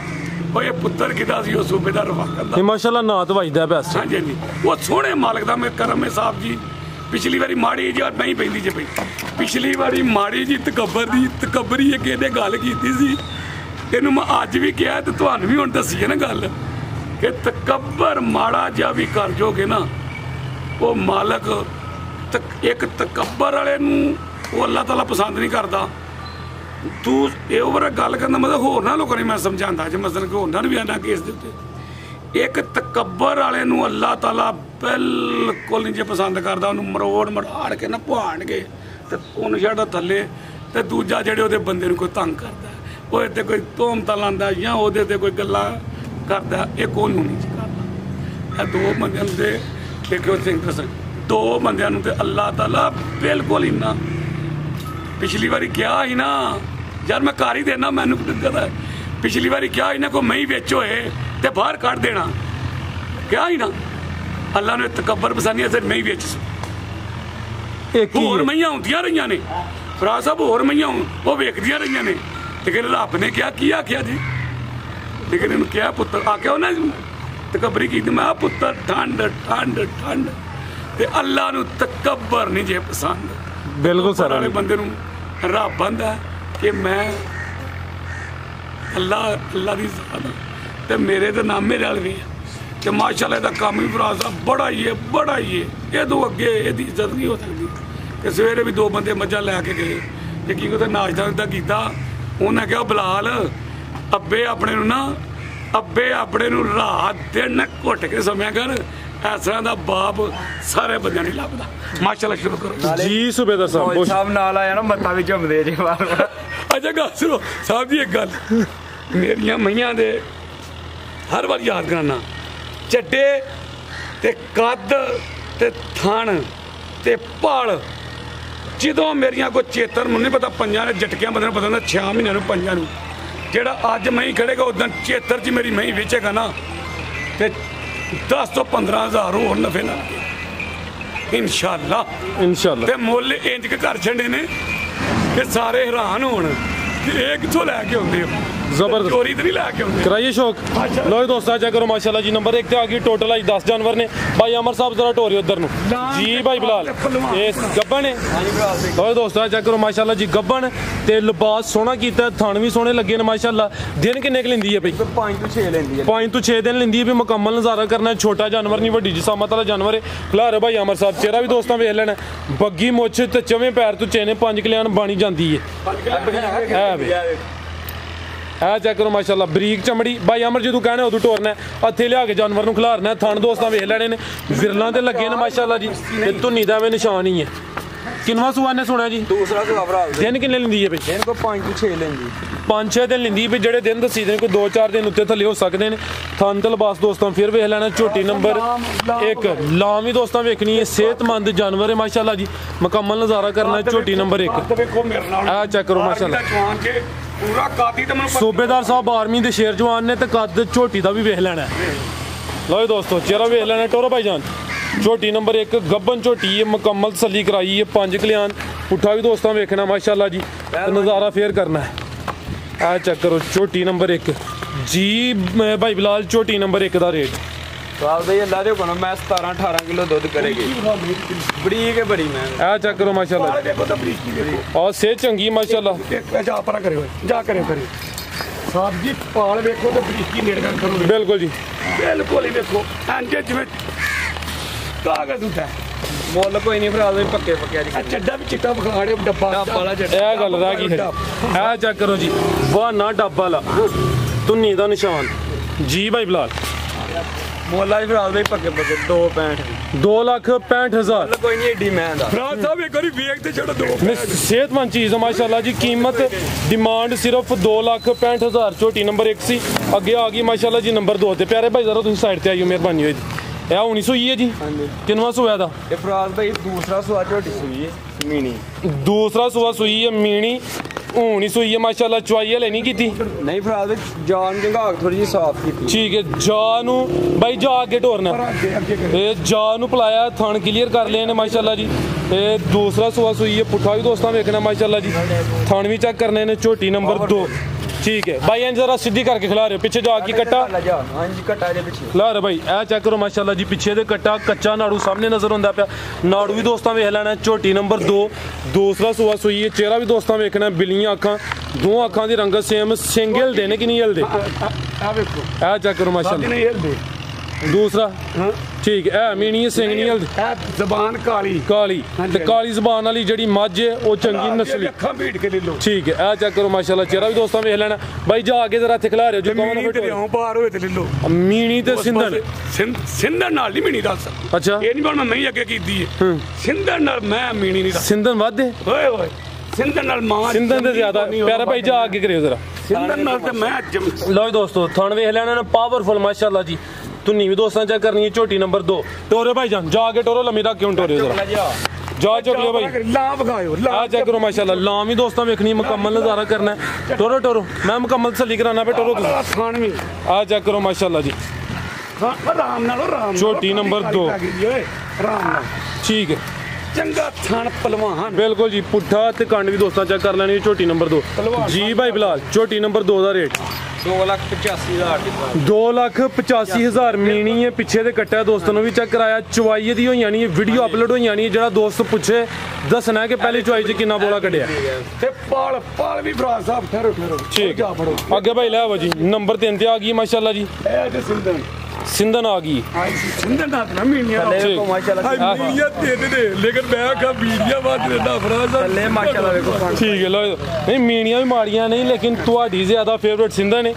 Speaker 3: ਇਹ ਪੁੱਤਰ ਕਿਦਾ ਸੀ ਉਹ ਸੂਬੇਦਾਰ ਵਾਕਰ ਦਾ
Speaker 1: ਇਹ ਮਾਸ਼ਾਅੱਲਾ ਨਾਂ ਤਾਂ ਵੱਜਦਾ ਬੈਸਟ
Speaker 3: ਹਾਂਜੀ ਹਾਂਜੀ। ਉਹ ਸੋਹਣੇ ਮਾਲਕ ਦਾ ਮੈਂ ਕਰਮ ਹੈ ਸਾਹਿਬ ਜੀ। ਪਿਛਲੀ ਵਾਰੀ ਮਾੜੀ ਜੀ ਨਹੀਂ ਪੈਂਦੀ ਜੇ ਪਈ ਪਿਛਲੀ ਵਾਰੀ ਮਾੜੀ ਜੀ ਤਕੱਬਰ ਦੀ ਤਕੱਬਰੀ ਇੱਕ ਇਹਨੇ ਗੱਲ ਕੀਤੀ ਸੀ। ਇਹਨੂੰ ਮੈਂ ਅੱਜ ਵੀ ਕਿਹਾ ਤੇ ਤੁਹਾਨੂੰ ਵੀ ਹੁਣ ਦੱਸੀ ਹੈ ਨਾ ਗੱਲ ਕਿ ਤਕੱਬਰ ਮਾੜਾ ਜਿਹਾ ਵੀ ਕਰ ਜੋਗੇ ਨਾ, ਉਹ ਮਾਲਕ ਇੱਕ ਤਕੱਬਰ ਵਾਲੇ ਨੂੰ ਉਹ ਅੱਲਾਹ ਤਾਲਾ ਪਸੰਦ ਨਹੀਂ ਕਰਦਾ। ਤੂੰ ਇਹ ਉਪਰ ਗੱਲ ਕਰਨ ਦਾ ਮਤਲਬ ਹੋਰ ਨਾ ਲੋਕਾਂ ਨੂੰ ਮੈਂ ਸਮਝਾਉਂਦਾ, ਜੇ ਮਸਲਨ ਕਿ ਹੋਰਾਂ ਨੂੰ ਵੀ ਆਣਾ ਕੇਸ ਦੇ ਉੱਤੇ। ਇੱਕ ਤਕੱਬਰ ਵਾਲੇ ਨੂੰ ਅੱਲਾਹ ਤਾਲਾ ਬਿਲਕੁਲ ਨਹੀਂ ਜੇ ਪਸੰਦ ਕਰਦਾ, ਉਹਨੂੰ ਮਰੋੜ ਮਰਾੜ ਕੇ ਨਾ ਪੁਹਾੜ ਕੇ ਤੇ ਉਹਨੂੰ ਛੱਡਦਾ ਥੱਲੇ ਤੇ ਦੂਜਾ ਜਿਹੜੇ ਉਹਦੇ ਬੰਦੇ ਨੂੰ ਕੋਈ ਤੰਗ ਕਰਦਾ। ਉਹਦੇ ਤੇ ਕੋਈ ਤੋਮਤਾਂ ਲਾਉਂਦਾ ਜਾਂ ਉਹਦੇ ਤੇ ਕੋਈ ਗੱਲਾਂ ਕਰਦਾ ਇਹ ਕੋਨੂੰ ਨਹੀਂ ਕਰਦਾ। ਇਹ ਦੋ ਬੰਦਿਆਂ ਨੂੰ ਤੇ ਦੇਖਿਓ ਸਿੰਘ ਸਿੰਘ ਦੋ ਬੰਦਿਆਂ ਨੂੰ ਤੇ ਅੱਲਾਹ ਤਾਲਾ ਬਿਲਕੁਲ ਹੀ ਨਾ। ਪਿਛਲੀ ਵਾਰੀ ਕਿਹਾ ਸੀ ਨਾ ਯਾਰ ਮੈਂ ਕਰ ਹੀ ਦੇਣਾ ਮੈਨੂੰ ਦਿੱਕਤ ਹੈ? ਪਿਛਲੀ ਵਾਰੀ ਕਿਹਾ ਸੀ ਨਾ ਕੋ ਮੈਂ ਹੀ ਵਿੱਚ ਹੋਏ ਤੇ ਬਾਹਰ ਕੱਢ ਦੇਣਾ। ਕਿਹਾ ਹੀ ਨਾ ਅੱਲਾ ਨੇ ਤਕੱਬਰ ਪਸੰਦ ਨਹੀਂ ਮੈਂ ਹੀ ਵਿੱਚ ਸੀ।
Speaker 1: ਇਹ ਕੀ
Speaker 3: ਹੋਰ
Speaker 1: ਹੈ?
Speaker 3: ਮਈਆਂ ਹੁੰਦੀਆਂ ਰਹੀਆਂ ਨੇ। ਫਰਾ ਸਾਹਿਬ ਹੋਰ ਮਈਆਂ ਉਹ ਵੇਖਦੀਆਂ ਰਹੀਆਂ ਨੇ। ਲੇਕਿਨ ਰੱਬ ਨੇ ਕਿਹਾ ਕੀ ਆਖਿਆ ਜੀ? ਲੇਕਿਨ ਇਹਨੂੰ ਕਿਹਾ ਪੁੱਤਰ ਆਖਿਆ ਉਹਨਾਂ ਤਕੱਬਰੀ ਕੀਤੀ ਮੈਂ ਪੁੱਤਰ ਠੰਡ ਠੰਡ ਠੰਡ। ਤੇ ਅੱਲਾ ਨੂੰ ਤਕੱਬਰ ਨਹੀਂ ਜੇ ਪਸੰਦ।
Speaker 1: ਬਿਲਕੁਲ
Speaker 3: ਉੱਪਰ ਵਾਲੇ
Speaker 1: ਸਰ
Speaker 3: ਬੰਦੇ ਨੂੰ ਰੱਬ ਬੰਦਾ ਕਿ ਮੈਂ ਅੱਲਾ ਅੱਲਾ ਦੀ ਜ਼ਾਤ ਤੇ ਮੇਰੇ ਤੇ ਨਾਮ ਵੀ ਹੈ। ਤੇ ਮਾਸ਼ਾਅੱਲਾ ਇਹਦਾ ਕੰਮ ਵੀ ਭਰਾ ਸਾਹਿਬ ਬੜਾ ਹੀ ਹੈ ਬੜਾ ਹੀ ਹੈ। ਇਹ ਤੋਂ ਅੱਗੇ ਇਹਦੀ ਇੱਜ਼ਤ ਨਹੀਂ ਹੋ ਸਕਦੀ। ਤੇ ਸਵੇਰੇ ਵੀ ਦੋ ਬੰਦੇ ਮੱਝਾਂ ਲੈ ਕੇ ਗਏ। ਤੇ ਕੀ ਉਹਦਾ ਨਾਸ਼ਤਾ ਦਾ ਕੀਤਾ ਉਹਨਾਂ ਕਿਹਾ ਬਲਾਲ ਅੱਬੇ ਆਪਣੇ ਨੂੰ ਨਾ ਅੱਬੇ ਆਪਣੇ ਨੂੰ ਰਾਤ ਦਿਨ ਘੁੱਟ ਕੇ ਸਮਿਆ ਕਰ ਇਸ ਤਰ੍ਹਾਂ ਦਾ ਬਾਪ ਸਾਰੇ ਬੰਦਿਆਂ ਨਹੀਂ ਲੱਭਦਾ। ਮਾਸ਼ਾਅੱਲਾ ਸ਼ੁਰੂ ਕਰੋ।
Speaker 1: ਜੀ ਸੁਬੇਦਾਰ ਸਾਹਿਬ ਬਹੁਤ-
Speaker 2: ਸਾਹਿਬ ਨਾਲ ਆਇਆ ਨਾ ਮੱਥਾ ਵੀ ਝੁੰਮਦੇ ਜੀ ਵਾਰ ਵਾਰ।
Speaker 3: ਅੱਛਾ ਗੱਲ ਸੁਣੋ ਸਾਹਿਬ ਜੀ ਇੱਕ ਗੱਲ। ਮੇਰੀਆਂ ਮਈਆਂ ਦੇ ਹਰ ਵਾਰ ਯਾਦ ਕਰਾਨਾ। ਚੱਡੇ ਤੇ ਕੱਦ ਤੇ ਥਣ ਤੇ ਪਲ ਜਦੋਂ ਮੇਰੀਆਂ ਕੋ ਚੇਤਰ ਮੈਨੂੰ ਨਹੀਂ ਪਤਾ ਪੰਜਾਂ ਨੇ ਜਟਕਿਆਂ ਬੰਦੇ ਨੂੰ ਪਤਾ ਹੁੰਦਾ 6 ਮਹੀਨਿਆਂ ਨੂੰ ਪੰਜਾਂ ਨੂੰ। ਜਿਹੜਾ ਅੱਜ ਮੈਂ ਖੜੇਗਾ ਉਦੋਂ ਚੇਤਰ ਚ ਮੇਰੀ ਮਹੀਂ ਵੇਚੇਗਾ ਨਾ ਤੇ 10 ਤੋਂ 15000 ਹੋਰ ਨਫੇ ਨਾਲ ਇਨਸ਼ਾਅੱਲਾ।
Speaker 1: ਇਨਸ਼ਾਅੱਲਾ।
Speaker 3: ਤੇ ਮੁੱਲ ਇੰਜ ਕੁ ਕਰ ਛੱਡੇ ਨੇ ਕਿ ਸਾਰੇ ਹੈਰਾਨ ਹੋਣ ਕਿ ਇਹ ਕਿੱਥੋਂ ਲੈ ਕੇ ਆਉਂਦੇ ਹੋ?
Speaker 1: ਜ਼ਬਰਦਸਤ।
Speaker 3: ਚੋਰੀ ਤੇ ਨਹੀਂ ਲੈ ਕੇ ਆਉਂਦੇ।
Speaker 1: ਕਰਾਈਏ ਸ਼ੌਕ। ਲੋ ਜੀ ਦੋਸਤਾਂ ਚੈੱਕ ਕਰੋ ਮਾਸ਼ਾਅੱਲਾ ਜੀ ਨੰਬਰ 1 ਤੇ ਆ ਗਈ ਟੋਟਲ ਅੱਜ 10 ਜਾਨਵਰ ਨੇ। ਭਾਈ ਅਮਰ ਸਾਹਿਬ ਜ਼ਰਾ ਢੋਰੀ ਉਧਰ ਨੂੰ। ਜੀ ਭਾਈ ਬਿਲਾਲ ਇਹ ਗੱਬਣ ਨੇ। ਲੋ ਜੀ ਦੋਸਤਾਂ ਚੈੱਕ ਕਰੋ ਮਾਸ਼ਾਅੱਲਾ ਜੀ ਗੱਬਣ ਤੇ ਲਿਬਾਸ ਸੋਹਣਾ ਕੀਤਾ ਥਣ ਵੀ ਸੋਹਣੇ ਲੱਗੇ ਨੇ ਮਾਸ਼ਾਅੱਲਾ। ਦਿਨ ਕਿੰਨੇ ਕੁ ਲੈਂਦੀ ਹੈ ਭਾਈ?
Speaker 2: 5 ਤੋਂ 6 ਲੈਂਦੀ ਹੈ।
Speaker 1: 5 ਤੋਂ 6 ਦਿਨ ਲੈਂਦੀ ਹੈ ਵੀ ਮੁਕੰਮਲ ਨਜ਼ਾਰਾ ਕਰਨਾ ਹੈ। ਛੋਟਾ ਜਾਨਵਰ ਨਹੀਂ ਵੱਡੀ ਜਿਸਾਮਤ ਵਾਲਾ ਜਾਨਵਰ ਹੈ। ਖਲਾਰੇ ਭਾਈ ਅਮਰ ਸਾਹਿਬ ਚਿਹਰਾ ਵੀ ਦੋਸਤਾਂ ਵੇਖ ਲੈਣਾ। ਬੱਗੀ ਮੁੱਛ ਤੇ ਚਵੇਂ ਪੈਰ ਤੋਂ ਚੇਨੇ ਪੰਜ ਕਲਿਆਣ ਬਾਣੀ ਜਾਂਦੀ ਹੈ। ਹੈ। ਵੇ। ਇਹ ਚੈੱਕ ਕਰੋ ਮਾਸ਼ਾਅੱਲਾ ਬਰੀਕ ਚਮੜੀ। ਭਾਈ ਅਮਰ ਜਦੋਂ ਕਹਿਣਾ ਉਦੋਂ ਟੋਰਨਾ ਹੈ। ਹੱਥੇ ਲਿਆ ਕੇ ਜਾਨਵਰ ਨੂੰ ਖਿਲਾਰਨਾ ਹੈ। ਥਣ ਦੋਸਤਾਂ ਵੇਖ ਲੈਣੇ ਨੇ। ਵਿਰਲਾਂ ਤੇ ਲੱਗੇ ਨੇ ਮਾਸ਼ਾਅੱਲਾ ਜੀ। ਤੇ ਧੁੰਨੀ ਦਾ ਵੀ ਨਿਸ਼ਾਨ ਹੀ ਹੈ। ਕਿੰਨਵਾਂ ਸੁਆ ਨੇ ਸੁਣਿਆ ਜੀ?
Speaker 2: ਦੂਸਰਾ ਤੋਂ ਭਰਾ
Speaker 1: ਦਿਨ ਕਿੰਨੇ ਲੈਂਦੀ ਹੈ ਭਾਈ
Speaker 2: ਇਹਨ ਕੋ 5 ਤੋਂ 6 ਲੈਂਦੀ।
Speaker 1: ਪੰਜ ਛੇ ਦਿਨ ਲੈਂਦੀ ਵੀ ਜਿਹੜੇ ਦਿਨ ਦੱਸੀ ਦੇ ਕੋਈ 2-4 ਦਿਨ ਉੱਤੇ ਥੱਲੇ ਹੋ ਸਕਦੇ ਨੇ। ਥਣ ਤੇ ਲਿਬਾਸ ਦੋਸਤਾਂ ਫਿਰ ਵੇਖ ਲੈਣਾ ਝੋਟੀ ਨੰਬਰ 1 ਲਾਮ। ਵੀ ਦੋਸਤਾਂ ਵੇਖਣੀ ਹੈ ਸਿਹਤਮੰਦ ਜਾਨਵਰ ਹੈ ਮਾਸ਼ਾਅੱਲਾ ਜੀ। ਮੁਕੰਮਲ ਨਜ਼ਾਰਾ ਕਰਨਾ ਹੈ ਝੋਟੀ ਨੰਬਰ 1
Speaker 3: ਤੇ ਵੇਖੋ ਮੇਰੇ ਨਾਲ।
Speaker 1: ਆਹ ਚੈੱਕ ਕਰੋ ਮਾਸ਼ਾਅੱਲਾ।
Speaker 3: ਪੂਰਾ ਕਾਦੀ ਤੇ ਮੈਨੂੰ
Speaker 1: ਸੂਬੇਦਾਰ ਸਾਹਿਬ ਆਰਮੀ ਦੇ ਸ਼ੇਰ ਜਵਾਨ ਨੇ ਤੇ ਕੱਦ ਝੋਟੀ ਦਾ ਵੀ ਵੇਖ ਲੈਣਾ ਹੈ। ਲਓ ਜੀ ਦੋਸਤੋ, ਚਿਹਰਾ ਵੇਖ ਲੈਣਾ ਟੋਰਾ ਭਾਈ ਭਾਈਜਾਨ। ਝੋਟੀ ਨੰਬਰ 1 ਗੱਬਨ ਝੋਟੀ ਹੈ ਮੁਕੰਮਲ ਤਸੱਲੀ ਕਰਾਈ ਹੈ ਪੰਜ ਕਲਿਆਣ। ਪੁੱਠਾ ਵੀ ਦੋਸਤਾਂ ਵੇਖਣਾ, ਮਾਸ਼ਾਅੱਲਾ ਜੀ। ਤੇ ਨਜ਼ਾਰਾ ਫੇਰ ਕਰਨਾ ਹੈ। ਆ ਚੈੱਕ ਕਰੋ, ਝੋਟੀ ਨੰਬਰ 1 ਜੀ, ਮੈਂ ਭਾਈ ਬਿਲਾਲ, ਝੋਟੀ ਨੰਬਰ 1 ਦਾ ਰੇਟ
Speaker 2: ਸਾਲ ਦੇ ਅੱਲਾ ਦੇ ਕੋਲ ਮੈਂ 17 18 ਕਿਲੋ ਦੁੱਧ ਕਰੇਗੀ। ਬੜੀ ਕੇ ਬੜੀ ਮੈਂ।
Speaker 1: ਆ ਚੈੱਕ ਕਰੋ ਮਾਸ਼ਾਅੱਲਾ।
Speaker 3: ਦੇਖੋ ਤਾਂ ਬਰੀਕੀ ਦੇਖੋ।
Speaker 1: ਔਰ ਸੇ ਚੰਗੀ ਮਾਸ਼ਾਅੱਲਾ।
Speaker 3: ਇਹ ਜਾ ਪਰਾ ਕਰਿਓ ਜਾ ਕਰਿਓ ਕਰਿਓ। ਸਾਹਿਬ ਜੀ ਪਾਲ ਵੇਖੋ ਤੇ ਬਰੀਕੀ ਨੇੜ ਕਰ ਕਰੋ
Speaker 1: ਬਿਲਕੁਲ ਜੀ।
Speaker 3: ਬਿਲਕੁਲ ਹੀ ਵੇਖੋ ਇੰਜ ਜਿਵੇਂ ਕਾਗਜ਼ ਹੁੰਦਾ ਹੈ।
Speaker 2: ਮੁੱਲ ਕੋਈ ਨਹੀਂ ਭਰਾ ਦੇ ਪੱਕੇ ਪੱਕੇ ਅੱਜ
Speaker 3: ਚੱਡਾ ਵੀ ਚਿੱਟਾ ਬਖਾੜੇ ਡੱਬਾ
Speaker 2: ਡੱਬ ਵਾਲਾ ਚੱਡਾ।
Speaker 1: ਇਹ ਗੱਲ ਰਹਿ ਗਈ ਹੈ? ਆ ਚੈੱਕ ਕਰੋ ਜੀ। ਵਾਹ ਨਾ ਡੱਬਾ ਲਾ ਧੁੰਨੀ ਦਾ ਨਿਸ਼ਾਨ। ਜੀ ਭਾਈ ਬਲਾਲ।
Speaker 2: ਮੋਲਾ ਹੀ ਫਰਾਦ ਬਈ ਪੱਕੇ ਪੱਕੇ 265
Speaker 1: 2 ਲੱਖ 65000
Speaker 2: ਮਤਲਬ ਕੋਈ ਨਹੀਂ ਏਡੀ ਮੈਂ ਦਾ
Speaker 3: ਫਰਾਦ ਸਾਹਿਬ ਇੱਕ ਵਾਰੀ ਵੇਖ ਤੇ ਛੱਡ ਦੋ
Speaker 1: ਸਿਹਤਮੰਦ ਚੀਜ਼ ਹੈ ਮਾਸ਼ਾਅੱਲਾ ਜੀ ਕੀਮਤ ਡਿਮਾਂਡ ਸਿਰਫ 2 ਲੱਖ 65000 ਝੋਟੀ ਨੰਬਰ 1 ਸੀ। ਅੱਗੇ ਆ ਗਈ ਮਾਸ਼ਾਅੱਲਾ ਜੀ ਨੰਬਰ 2 ਤੇ। ਪਿਆਰੇ ਭਾਈ ਜ਼ਰਾ ਤੁਸੀਂ ਸਾਈਡ ਤੇ ਆਇਓ ਮਿਹਰਬਾਨੀ ਹੋਈ। ਜੀ ਇਹ 1900 ਹੀ ਹੈ ਜੀ?
Speaker 2: ਹਾਂਜੀ।
Speaker 1: ਕਿੰਨਵਾ ਸੂਆ ਦਾ
Speaker 2: ਇਹ ਫਰਾਦ ਬਈ ਦੂਸਰਾ ਸਵਾ ਝੋਟੀ ਸੂਈ ਹੈ ਮੀਣੀ।
Speaker 1: ਦੂਸਰਾ ਸੂਆ ਸੂਈ ਹੈ ਮੀਣੀ। ਹੋਣੀ ਸੂਈ ਹੈ ਮਾਸ਼ਾਅੱਲਾ ਚੁਆਈ ਹਲੇ ਨਹੀਂ ਕੀਤੀ।
Speaker 2: ਨਹੀਂ ਫਰਾਦ ਵਿੱਚ ਜਾਨ ਜੰਗਾ ਥੋੜੀ ਜਿਹੀ ਸਾਫ਼ ਕੀਤੀ।
Speaker 1: ਠੀਕ ਹੈ ਜਾ ਨੂੰ ਬਾਈ ਜਾ ਅੱਗੇ ਢੋਰਨਾ। ਇਹ ਜਾ ਨੂੰ ਪਲਾਇਆ ਥਣ ਕਲੀਅਰ ਕਰ ਲਏ ਨੇ ਮਾਸ਼ਾਅੱਲਾ ਜੀ। ਤੇ ਦੂਸਰਾ ਸੂਆ ਸੂਈ ਹੈ ਪੁੱਠਾ ਵੀ ਦੋਸਤਾਂ ਵੇਖਣਾ ਮਾਸ਼ਾਅੱਲਾ ਜੀ। ਥਣ ਵੀ ਚੈੱਕ ਕਰਨੇ ਨੇ ਝੋਟੀ ਨੰਬਰ 2 ਠੀਕ ਹੈ। ਬਾਈ ਇੰਜ ਜ਼ਰਾ ਸਿੱਧੀ ਕਰਕੇ ਖਿਲਾ ਰਹੇ ਪਿੱਛੇ ਜਾ ਕੇ ਕੱਟਾ।
Speaker 2: ਹਾਂਜੀ ਕੱਟਾ ਜੇ ਪਿੱਛੇ।
Speaker 1: ਖਿਲਾ ਰਹੇ ਬਾਈ ਇਹ ਚੈੱਕ ਕਰੋ ਮਾਸ਼ਾਅੱਲਾ ਜੀ ਪਿੱਛੇ ਦੇ ਕੱਟਾ ਕੱਚਾ ਨਾੜੂ ਸਾਹਮਣੇ ਨਜ਼ਰ ਹੁੰਦਾ ਪਿਆ। ਨਾੜੂ ਵੀ ਦੋਸਤਾਂ ਵੇਖ ਲੈਣਾ ਝੋਟੀ ਨੰਬਰ 2 ਦੂਸਰਾ ਸੂਆ ਸੂਈ ਹੈ ਚਿਹਰਾ ਵੀ ਦੋਸਤਾਂ ਵੇਖਣਾ ਬਿਲੀਆਂ ਅੱਖਾਂ ਦੋ ਅੱਖਾਂ ਦੀ ਰੰਗਤ ਸੇਮ ਸਿੰਗਲ ਦੇ ਨੇ ਕਿ ਨਹੀਂ ਹਿਲਦੇ?
Speaker 3: ਆ ਵੇਖੋ।
Speaker 1: ਇਹ ਚੈੱਕ ਕਰੋ ਮਾਸ਼ਾਅੱਲਾ।
Speaker 3: ਨਹੀਂ ਹਿਲਦੇ।
Speaker 1: ਦੂਸਰਾ?
Speaker 3: ਹਾਂ।
Speaker 1: ਠੀਕ ਇਹ ਮੀਣੀ ਹੈ ਸਿੰਘ ਨਹੀਂ ਹਿਲਦੀ
Speaker 3: ਇਹ ਜ਼ਬਾਨ ਕਾਲੀ।
Speaker 1: ਕਾਲੀ।
Speaker 3: ਹਾਂਜੀ,
Speaker 1: ਤੇ
Speaker 3: ਹਾਂਜੀ।
Speaker 1: ਕਾਲੀ ਜ਼ਬਾਨ ਵਾਲੀ ਜਿਹੜੀ ਮੱਝ ਹੈ ਉਹ ਚੰਗੀ ਨਸਲੀ।
Speaker 3: ਅੱਖਾਂ ਭੀੜ ਕੇ ਲੈ ਲਓ।
Speaker 1: ਠੀਕ ਹੈ ਇਹ ਚੈੱਕ ਕਰੋ ਮਾਸ਼ਾਅੱਲਾ ਚਿਹਰਾ ਵੀ ਦੋਸਤਾਂ ਵੇਖ ਲੈਣਾ। ਬਾਈ ਜਾ ਕੇ ਜ਼ਰਾ ਇੱਥੇ ਖਿਲਾ ਰਿਓ ਜੋ
Speaker 3: ਮੀਣੀ ਤੇ ਲਿਆਉਂ ਪਾਰ ਹੋਏ ਤੇ ਲੈ ਲਓ।
Speaker 1: ਮੀਣੀ ਤੇ ਸਿੰਧਨ
Speaker 3: ਸਿੰਧ ਸਿੰਧਨ ਨਾਲ ਨਹੀਂ ਮੀਣੀ ਦੱਸ।
Speaker 1: ਅੱਛਾ।
Speaker 3: ਇਹ ਨਹੀਂ ਬਣ ਮੈਂ ਨਹੀਂ ਅੱਗੇ ਕੀਤੀ ਹੈ। ਸਿੰਧਨ ਨਾਲ ਮੈਂ ਮੀਣੀ ਨਹੀਂ ਦੱਸ।
Speaker 1: ਸਿੰਧਨ ਵਾਧੇ
Speaker 3: ਓਏ ਓਏ ਸਿੰਧਨ ਨਾਲ ਮਾਂ
Speaker 1: ਸਿੰਧਨ ਦੇ ਜ਼ਿਆਦਾ। ਪਿਆਰਾ ਭਾਈ ਜਾ ਅੱਗੇ ਕਰਿਓ ਜ਼ਰਾ।
Speaker 3: ਸਿੰਧਨ ਨਾਲ ਤੇ ਮੈਂ ਜਮ
Speaker 1: ਲਓ ਜੀ ਦੋਸਤੋ ਥਣ ਵੇਖ ਲੈਣਾ ਨਾ ਪਾਵਰਫੁਲ ਮਾਸ਼ਾਅੱਲਾ ਜੀ। ਤੁੰਨੀ ਵੀ ਦੋਸਤਾਂ ਚੈੱਕ ਕਰਨੀ ਹੈ ਝੋਟੀ ਨੰਬਰ 2 ਟੋਰੇ ਭਾਈ ਜਾਨ ਜਾ ਕੇ ਟੋਰੋ ਲੰਮੀ ਰੱਖ ਕਿਉਂ ਟੋਰੇ ਜ਼ਰਾ
Speaker 2: ਲੈ ਜਾ
Speaker 1: ਜਾ ਚੁੱਕ ਲਿਓ ਭਾਈ
Speaker 3: ਲਾ ਵਗਾਇਓ ਲਾ
Speaker 1: ਆ ਚੈੱਕ ਕਰੋ ਮਾਸ਼ਾਅੱਲਾ ਲਾਂ ਵੀ ਦੋਸਤਾਂ ਵੇਖਣੀ ਹੈ, ਮੁਕੰਮਲ ਨਜ਼ਾਰਾ ਕਰਨਾ ਹੈ। ਟੋਰੋ ਟੋਰੋ ਮੈਂ ਮੁਕੰਮਲ ਤਸੱਲੀ ਕਰਾਣਾ ਪਏ ਟੋਰੋ ਤੁਸੀਂ
Speaker 3: ਆ ਖਾਣ ਵੀ
Speaker 1: ਆ ਚੈੱਕ ਕਰੋ ਮਾਸ਼ਾਅੱਲਾ ਜੀ
Speaker 3: ਹਾਂ ਆਰਾਮ ਨਾਲ ਆਰਾਮ ਨਾਲ
Speaker 1: ਛੋਟੀ ਨੰਬਰ ਦੋ।
Speaker 3: ਓਏ ਆਰਾਮ ਨਾਲ
Speaker 1: ਠੀਕ ਹੈ
Speaker 3: ਚੰਗਾ ਥਣ ਪਹਿਲਵਾਨ।
Speaker 1: ਬਿਲਕੁਲ ਜੀ ਪੁੱਠਾ ਤੇ ਕੰਡ ਵੀ ਦੋਸਤਾਂ ਚੈੱਕ ਕਰ ਲੈਣੀ ਹੈ, ਝੋਟੀ ਨੰਬਰ 2 ਜੀ ਭਾਈ ਬਿਲਾਲ ਝੋਟੀ ਨੰਬਰ 2 ਦਾ ਰੇਟ।
Speaker 2: 2 ਲੱਖ 85 ਹਜ਼ਾਰ ਦੀ ਫਰਾਦ
Speaker 1: 2 ਲੱਖ 85 ਹਜ਼ਾਰ ਮੀਣੀ ਹੈ ਪਿੱਛੇ ਦੇ ਕੱਟਿਆ ਦੋਸਤਾਂ ਨੂੰ ਵੀ ਚੈੱਕ ਕਰਾਇਆ ਚੁਆਈ ਦੀ ਹੋਈਆਂ ਨਹੀਂ ਵੀਡੀਓ ਅਪਲੋਡ ਹੋਈਆਂ ਨਹੀਂ ਜਿਹੜਾ ਦੋਸਤ ਪੁੱਛੇ ਦੱਸਣਾ ਹੈ ਕਿ ਪਹਿਲੀ ਚੁਆਈ 'ਚ ਕਿੰਨਾ ਬੋਲਾ ਕੱਢਿਆ।
Speaker 3: ਤੇ ਪਾਲ ਪਾਲ ਵੀ ਭਰਾ ਸਾਹਿਬ ਠਹਿਰੋ ਠਹਿਰੋ।
Speaker 1: ਠੀਕ
Speaker 3: ਜਾ ਫੜੋ।
Speaker 1: ਅੱਗੇ ਭਾਈ ਲੈ ਆਵੋ ਜੀ ਨੰਬਰ 3 ਤੇ ਆ ਗਈ ਮਾਸ਼ਾਅੱਲਾ ਜੀ।
Speaker 3: ਇਹ ਤੇ ਸਿੰਧਨ
Speaker 1: ਸਿੰਧਨ ਆ ਗਈ।
Speaker 3: ਆਈ ਸੀ ਸਿੰਧਨ ਨਾਲ ਨਾ ਮੀਨੀਆਂ
Speaker 2: ਥੱਲੇ
Speaker 1: ਠੀਕ।
Speaker 2: ਵੇਖੋ ਮਾਸ਼ਾਅੱਲਾ
Speaker 3: ਹਾਈ ਮੀਨੀਆਂ ਦੇ ਦੇ ਦੇ। ਲੇਕਿਨ ਮੈਂ ਕਹਾ ਮੀਨੀਆਂ ਬਾਦ ਦੇਦਾ ਭਰਾ ਸਾਹਿਬ
Speaker 2: ਥੱਲੇ ਮਾਸ਼ਾਅੱਲਾ ਵੇਖੋ। ਫਣ
Speaker 1: ਠੀਕ ਹੈ ਲੋ ਨਹੀਂ ਮੀਣੀਆਂ ਵੀ ਮਾੜੀਆਂ ਨਹੀਂ ਲੇਕਿਨ ਤੁਹਾਡੀ ਜ਼ਿਆਦਾ ਫੇਵਰਟ ਸਿੰਧਨ ਨੇ।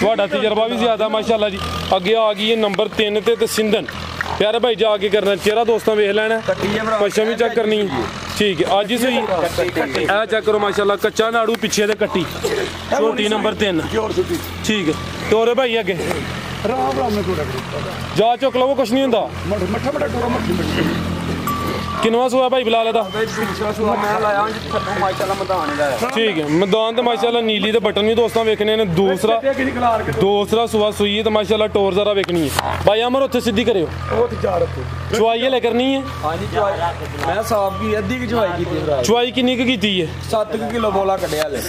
Speaker 1: ਤੁਹਾਡਾ ਤਜਰਬਾ ਵੀ ਜ਼ਿਆਦਾ ਮਾਸ਼ਾਅੱਲਾ ਜੀ। ਅੱਗੇ ਆ ਗਈ ਹੈ ਨੰਬਰ 3 ਤੇ ਤੇ ਸਿੰਧਨ। ਪਿਆਰੇ ਭਾਈ ਜਾ ਕੇ ਕਰਨਾ। ਚਿਹਰਾ ਦੋਸਤਾਂ ਵੇਖ ਲੈਣਾ।
Speaker 2: ਹੈ
Speaker 1: ਪਛਮ ਵੀ ਚੈੱਕ ਕਰਨੀ। ਹੈ। ਠੀਕ ਹੈ ਅੱਜ ਹੀ ਸਹੀ। ਇਹ ਚੈੱਕ ਕਰੋ ਮਾਸ਼ਾਅੱਲਾ। ਕੱਚਾ ਨਾੜੂ ਪਿੱਛੇ ਤੇ ਕੱਟੀ। ਛੋਟੀ ਨੰਬਰ 3
Speaker 3: ਕਿਉਰ ਸੁੱਤੀ
Speaker 1: ਠੀਕ ਹੈ। ਤੋਰੇ ਭਾਈ ਅੱਗੇ।
Speaker 3: ਰਾਮ ਰਾਮ ਨੇ ਟੋੜਾ
Speaker 1: ਜਾ ਚੁੱਕ ਲਵੋ ਕੁਛ ਨਹੀਂ ਹੁੰਦਾ।
Speaker 3: ਮੱਠਾ ਮੱਠਾ ਟੋੜਾ ਮੱਠੀ ਮੱਠੀ
Speaker 1: ਕਿੰਨਵਾ ਸੂਆ ਭਾਈ ਬਿਲਾਲ ਦਾ
Speaker 2: ਦੂਸਰਾ ਸੂਆ ਮੈਂ ਲਾਇਆ ਜੀ ਥੱਲੋਂ ਮਾਸ਼ਾਅੱਲਾ ਮੈਦਾਨ ਦਾ ਹੈ।
Speaker 1: ਠੀਕ ਹੈ ਮੈਦਾਨ ਤੇ ਮਾਸ਼ਾਅੱਲਾ ਨੀਲੀ ਦੇ ਬਟਨ ਵੀ ਦੋਸਤਾਂ ਵੇਖਣੇ ਨੇ। ਦੂਸਰਾ ਦੂਸਰਾ ਸੂਆ ਸੂਈ ਤੇ ਮਾਸ਼ਾਅੱਲਾ ਟੋਰ ਜ਼ਰਾ ਵੇਖਣੀ ਹੈ। ਭਾਈ ਅਮਰ ਉੱਥੇ ਸਿੱਧੀ ਕਰਿਓ।
Speaker 3: ਉਹ ਤੇ ਜਾ ਰੱਖੋ।
Speaker 1: ਚੁਆਈ ਲੈ ਕਰਨੀ ਹੈ?
Speaker 2: ਹਾਂਜੀ ਮੈਂ ਸਾਫ਼ ਕੀ ਅੱਧੀ ਕਿ ਚਵਾਈ ਕੀਤੀ
Speaker 1: ਚੁਆਈ ਕਿੰਨੀ ਕੁ ਕੀਤੀ ਹੈ?
Speaker 2: 7 ਕਿਲੋ ਬੋਲਾ ਕੱਢਿਆ ਲੈ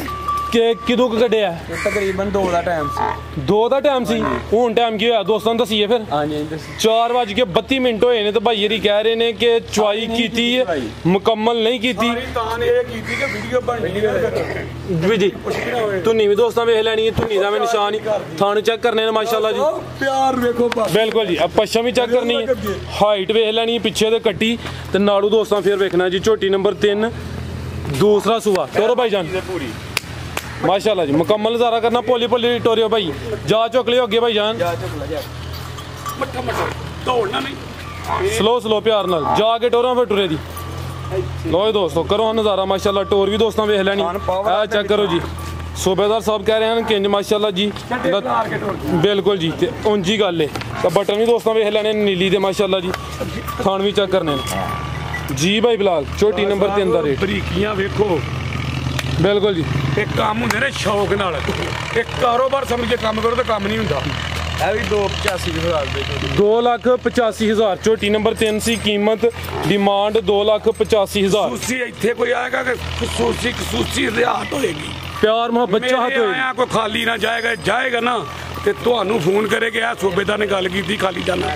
Speaker 1: ਕਿ ਕਿਦੋਂ ਕੁ ਕੱਢਿਆ?
Speaker 2: ਇਹ ਤਕਰੀਬਨ 2 ਦਾ ਟਾਈਮ ਸੀ।
Speaker 1: ਦੋ ਦਾ ਟਾਈਮ ਸੀ? ਹੁਣ ਟਾਈਮ ਕੀ ਹੋਇਆ? ਦੋਸਤਾਂ ਨੂੰ ਦੱਸੀਏ ਫਿਰ।
Speaker 2: ਹਾਂਜੀ ਹਾਂਜੀ
Speaker 1: 4 ਵਜ ਕੇ 32 ਮਿੰਟ ਹੋਏ ਨੇ ਤੇ ਭਾਈ ਇਹਦੀ ਕਹਿ ਰਹੇ ਨੇ ਕਿ ਚੁਆਈ ਕੀਤੀ ਹੈ ਮੁਕੰਮਲ ਨਹੀਂ ਕੀਤੀ।
Speaker 3: ਤਾਂ ਨੇ ਇਹ ਕੀਤੀ ਕਿ ਵੀਡੀਓ ਬਣਨੀ ਹੈ।
Speaker 1: ਵੀ ਜੀ ਧੁੰਨੀ ਵੀ ਦੋਸਤਾਂ ਵੇਖ ਲੈਣੀ ਹੈ ਧੁੰਨੀ ਦਾ ਵੀ ਨਿਸ਼ਾਨ ਹੀ। ਥਾਣ ਚੈੱਕ ਕਰਨੇ ਨੇ ਮਾਸ਼ਾਅੱਲਾ ਜੀ।
Speaker 3: ਪਿਆਰ ਵੇਖੋ ਬਸ
Speaker 1: ਬਿਲਕੁਲ ਜੀ ਆ ਪੱਛਮ ਵੀ ਚੈੱਕ ਕਰਨੀ ਹੈ। ਹਾਈਟ ਵੇਖ ਲੈਣੀ ਹੈ ਪਿੱਛੇ ਦੇ ਕੱਟੀ। ਤੇ ਨਾੜੂ ਦੋਸਤਾਂ ਫਿਰ ਵੇਖਣਾ ਜੀ ਝੋਟੀ ਨੰਬਰ 3 ਦੂਸਰਾ ਸੂਆ। ਟੋਰੋ ਭਾਈ ਜਾਨ।
Speaker 3: ਪੂਰੀ।
Speaker 1: ਮਾਸ਼ਾਅੱਲਾ ਜੀ ਮੁਕੰਮਲ ਨਜ਼ਾਰਾ ਕਰਨਾ ਭੋਲੀ ਭੋਲੀ ਟੋਰਿਓ ਭਾਈ ਜਾ ਚੁੱਕ ਲਿਓ ਅੱਗੇ ਭਾਈ ਜਾਨ।
Speaker 2: ਜਾ ਚੁੱਕ ਲੈ ਜਾ।
Speaker 3: ਮੱਠਾ ਮੱਠਾ ਦੌੜਨਾ ਨਹੀਂ।
Speaker 1: ਸਲੋ ਸਲੋ ਪਿਆਰ ਨਾਲ। ਜਾ ਕੇ ਟੋਰਾਂ ਫਿਰ ਟੁਰੇ ਦੀ। ਲੋ ਜੀ ਦੋਸਤੋ ਕਰੋ ਨਜ਼ਾਰਾ ਮਾਸ਼ਾਅੱਲਾ ਟੋਰ ਵੀ ਦੋਸਤਾਂ ਵੇਖ ਲੈਣੀ। ਆ ਚੈੱਕ ਕਰੋ ਜੀ। ਸੂਬੇਦਾਰ ਸਾਹਿਬ ਕਹਿ ਰਹੇ ਹਨ ਕਿ ਇੰਜ ਮਾਸ਼ਾਅੱਲਾ ਜੀ ਬਿਲਕੁਲ ਜੀ ਤੇ ਹੀ ਗੱਲ ਏ। ਤਾਂ ਬਟਨ ਵੀ ਦੋਸਤਾਂ ਵੇਖ ਲੈਣੇ ਨੀਲੀ ਦੇ ਮਾਸ਼ਾਅੱਲਾ ਜੀ। ਖਾਣ ਵੀ ਚੈੱਕ ਕਰਨੇ ਨੇ। ਜੀ ਭਾਈ ਬਿਲਾਲ ਛੋਟੀ ਨੰਬਰ 3 ਦਾ ਰੇਟ।
Speaker 3: ਬਰੀਕੀਆਂ ਵੇਖੋ।
Speaker 1: ਬਿਲਕੁਲ ਜੀ।
Speaker 3: ਇਹ ਕੰਮ ਹੁੰਦੇ ਨੇ ਸ਼ੌਕ ਨਾਲ। ਇਹ ਕਾਰੋਬਾਰ ਸਮਝ ਕੇ ਕੰਮ ਕਰੋ ਤਾਂ ਕੰਮ ਨਹੀਂ ਹੁੰਦਾ।
Speaker 2: ਇਹ ਵੀ 285 ਦੀ ਫਰਾਦ ਦੇ ਛੋਟੀ
Speaker 1: 2 ਲੱਖ 85 ਹਜ਼ਾਰ ਛੋਟੀ ਨੰਬਰ 3 ਸੀ ਕੀਮਤ ਡਿਮਾਂਡ 2 ਲੱਖ 85 ਹਜ਼ਾਰ।
Speaker 3: ਤੁਸੀਂ ਇੱਥੇ ਕੋਈ ਆਏਗਾ ਕਿ ਖਸੂਸੀ ਖਸੂਸੀ ਰਿਆਤ ਹੋਏਗੀ?
Speaker 1: ਪਿਆਰ ਮੁਹੱਬਤ ਚਾਹਤ
Speaker 3: ਮੇਰੇ
Speaker 1: ਹੋਏ
Speaker 3: ਆਇਆ ਕੋਈ ਖਾਲੀ ਨਾ ਜਾਏਗਾ ਜਾਏਗਾ ਨਾ। ਤੇ ਤੁਹਾਨੂੰ ਫੋਨ ਕਰੇ ਕਿ ਆ ਸੂਬੇਦਾਰ ਨੇ ਗੱਲ ਕੀਤੀ ਖਾਲੀ ਜਾਣਾ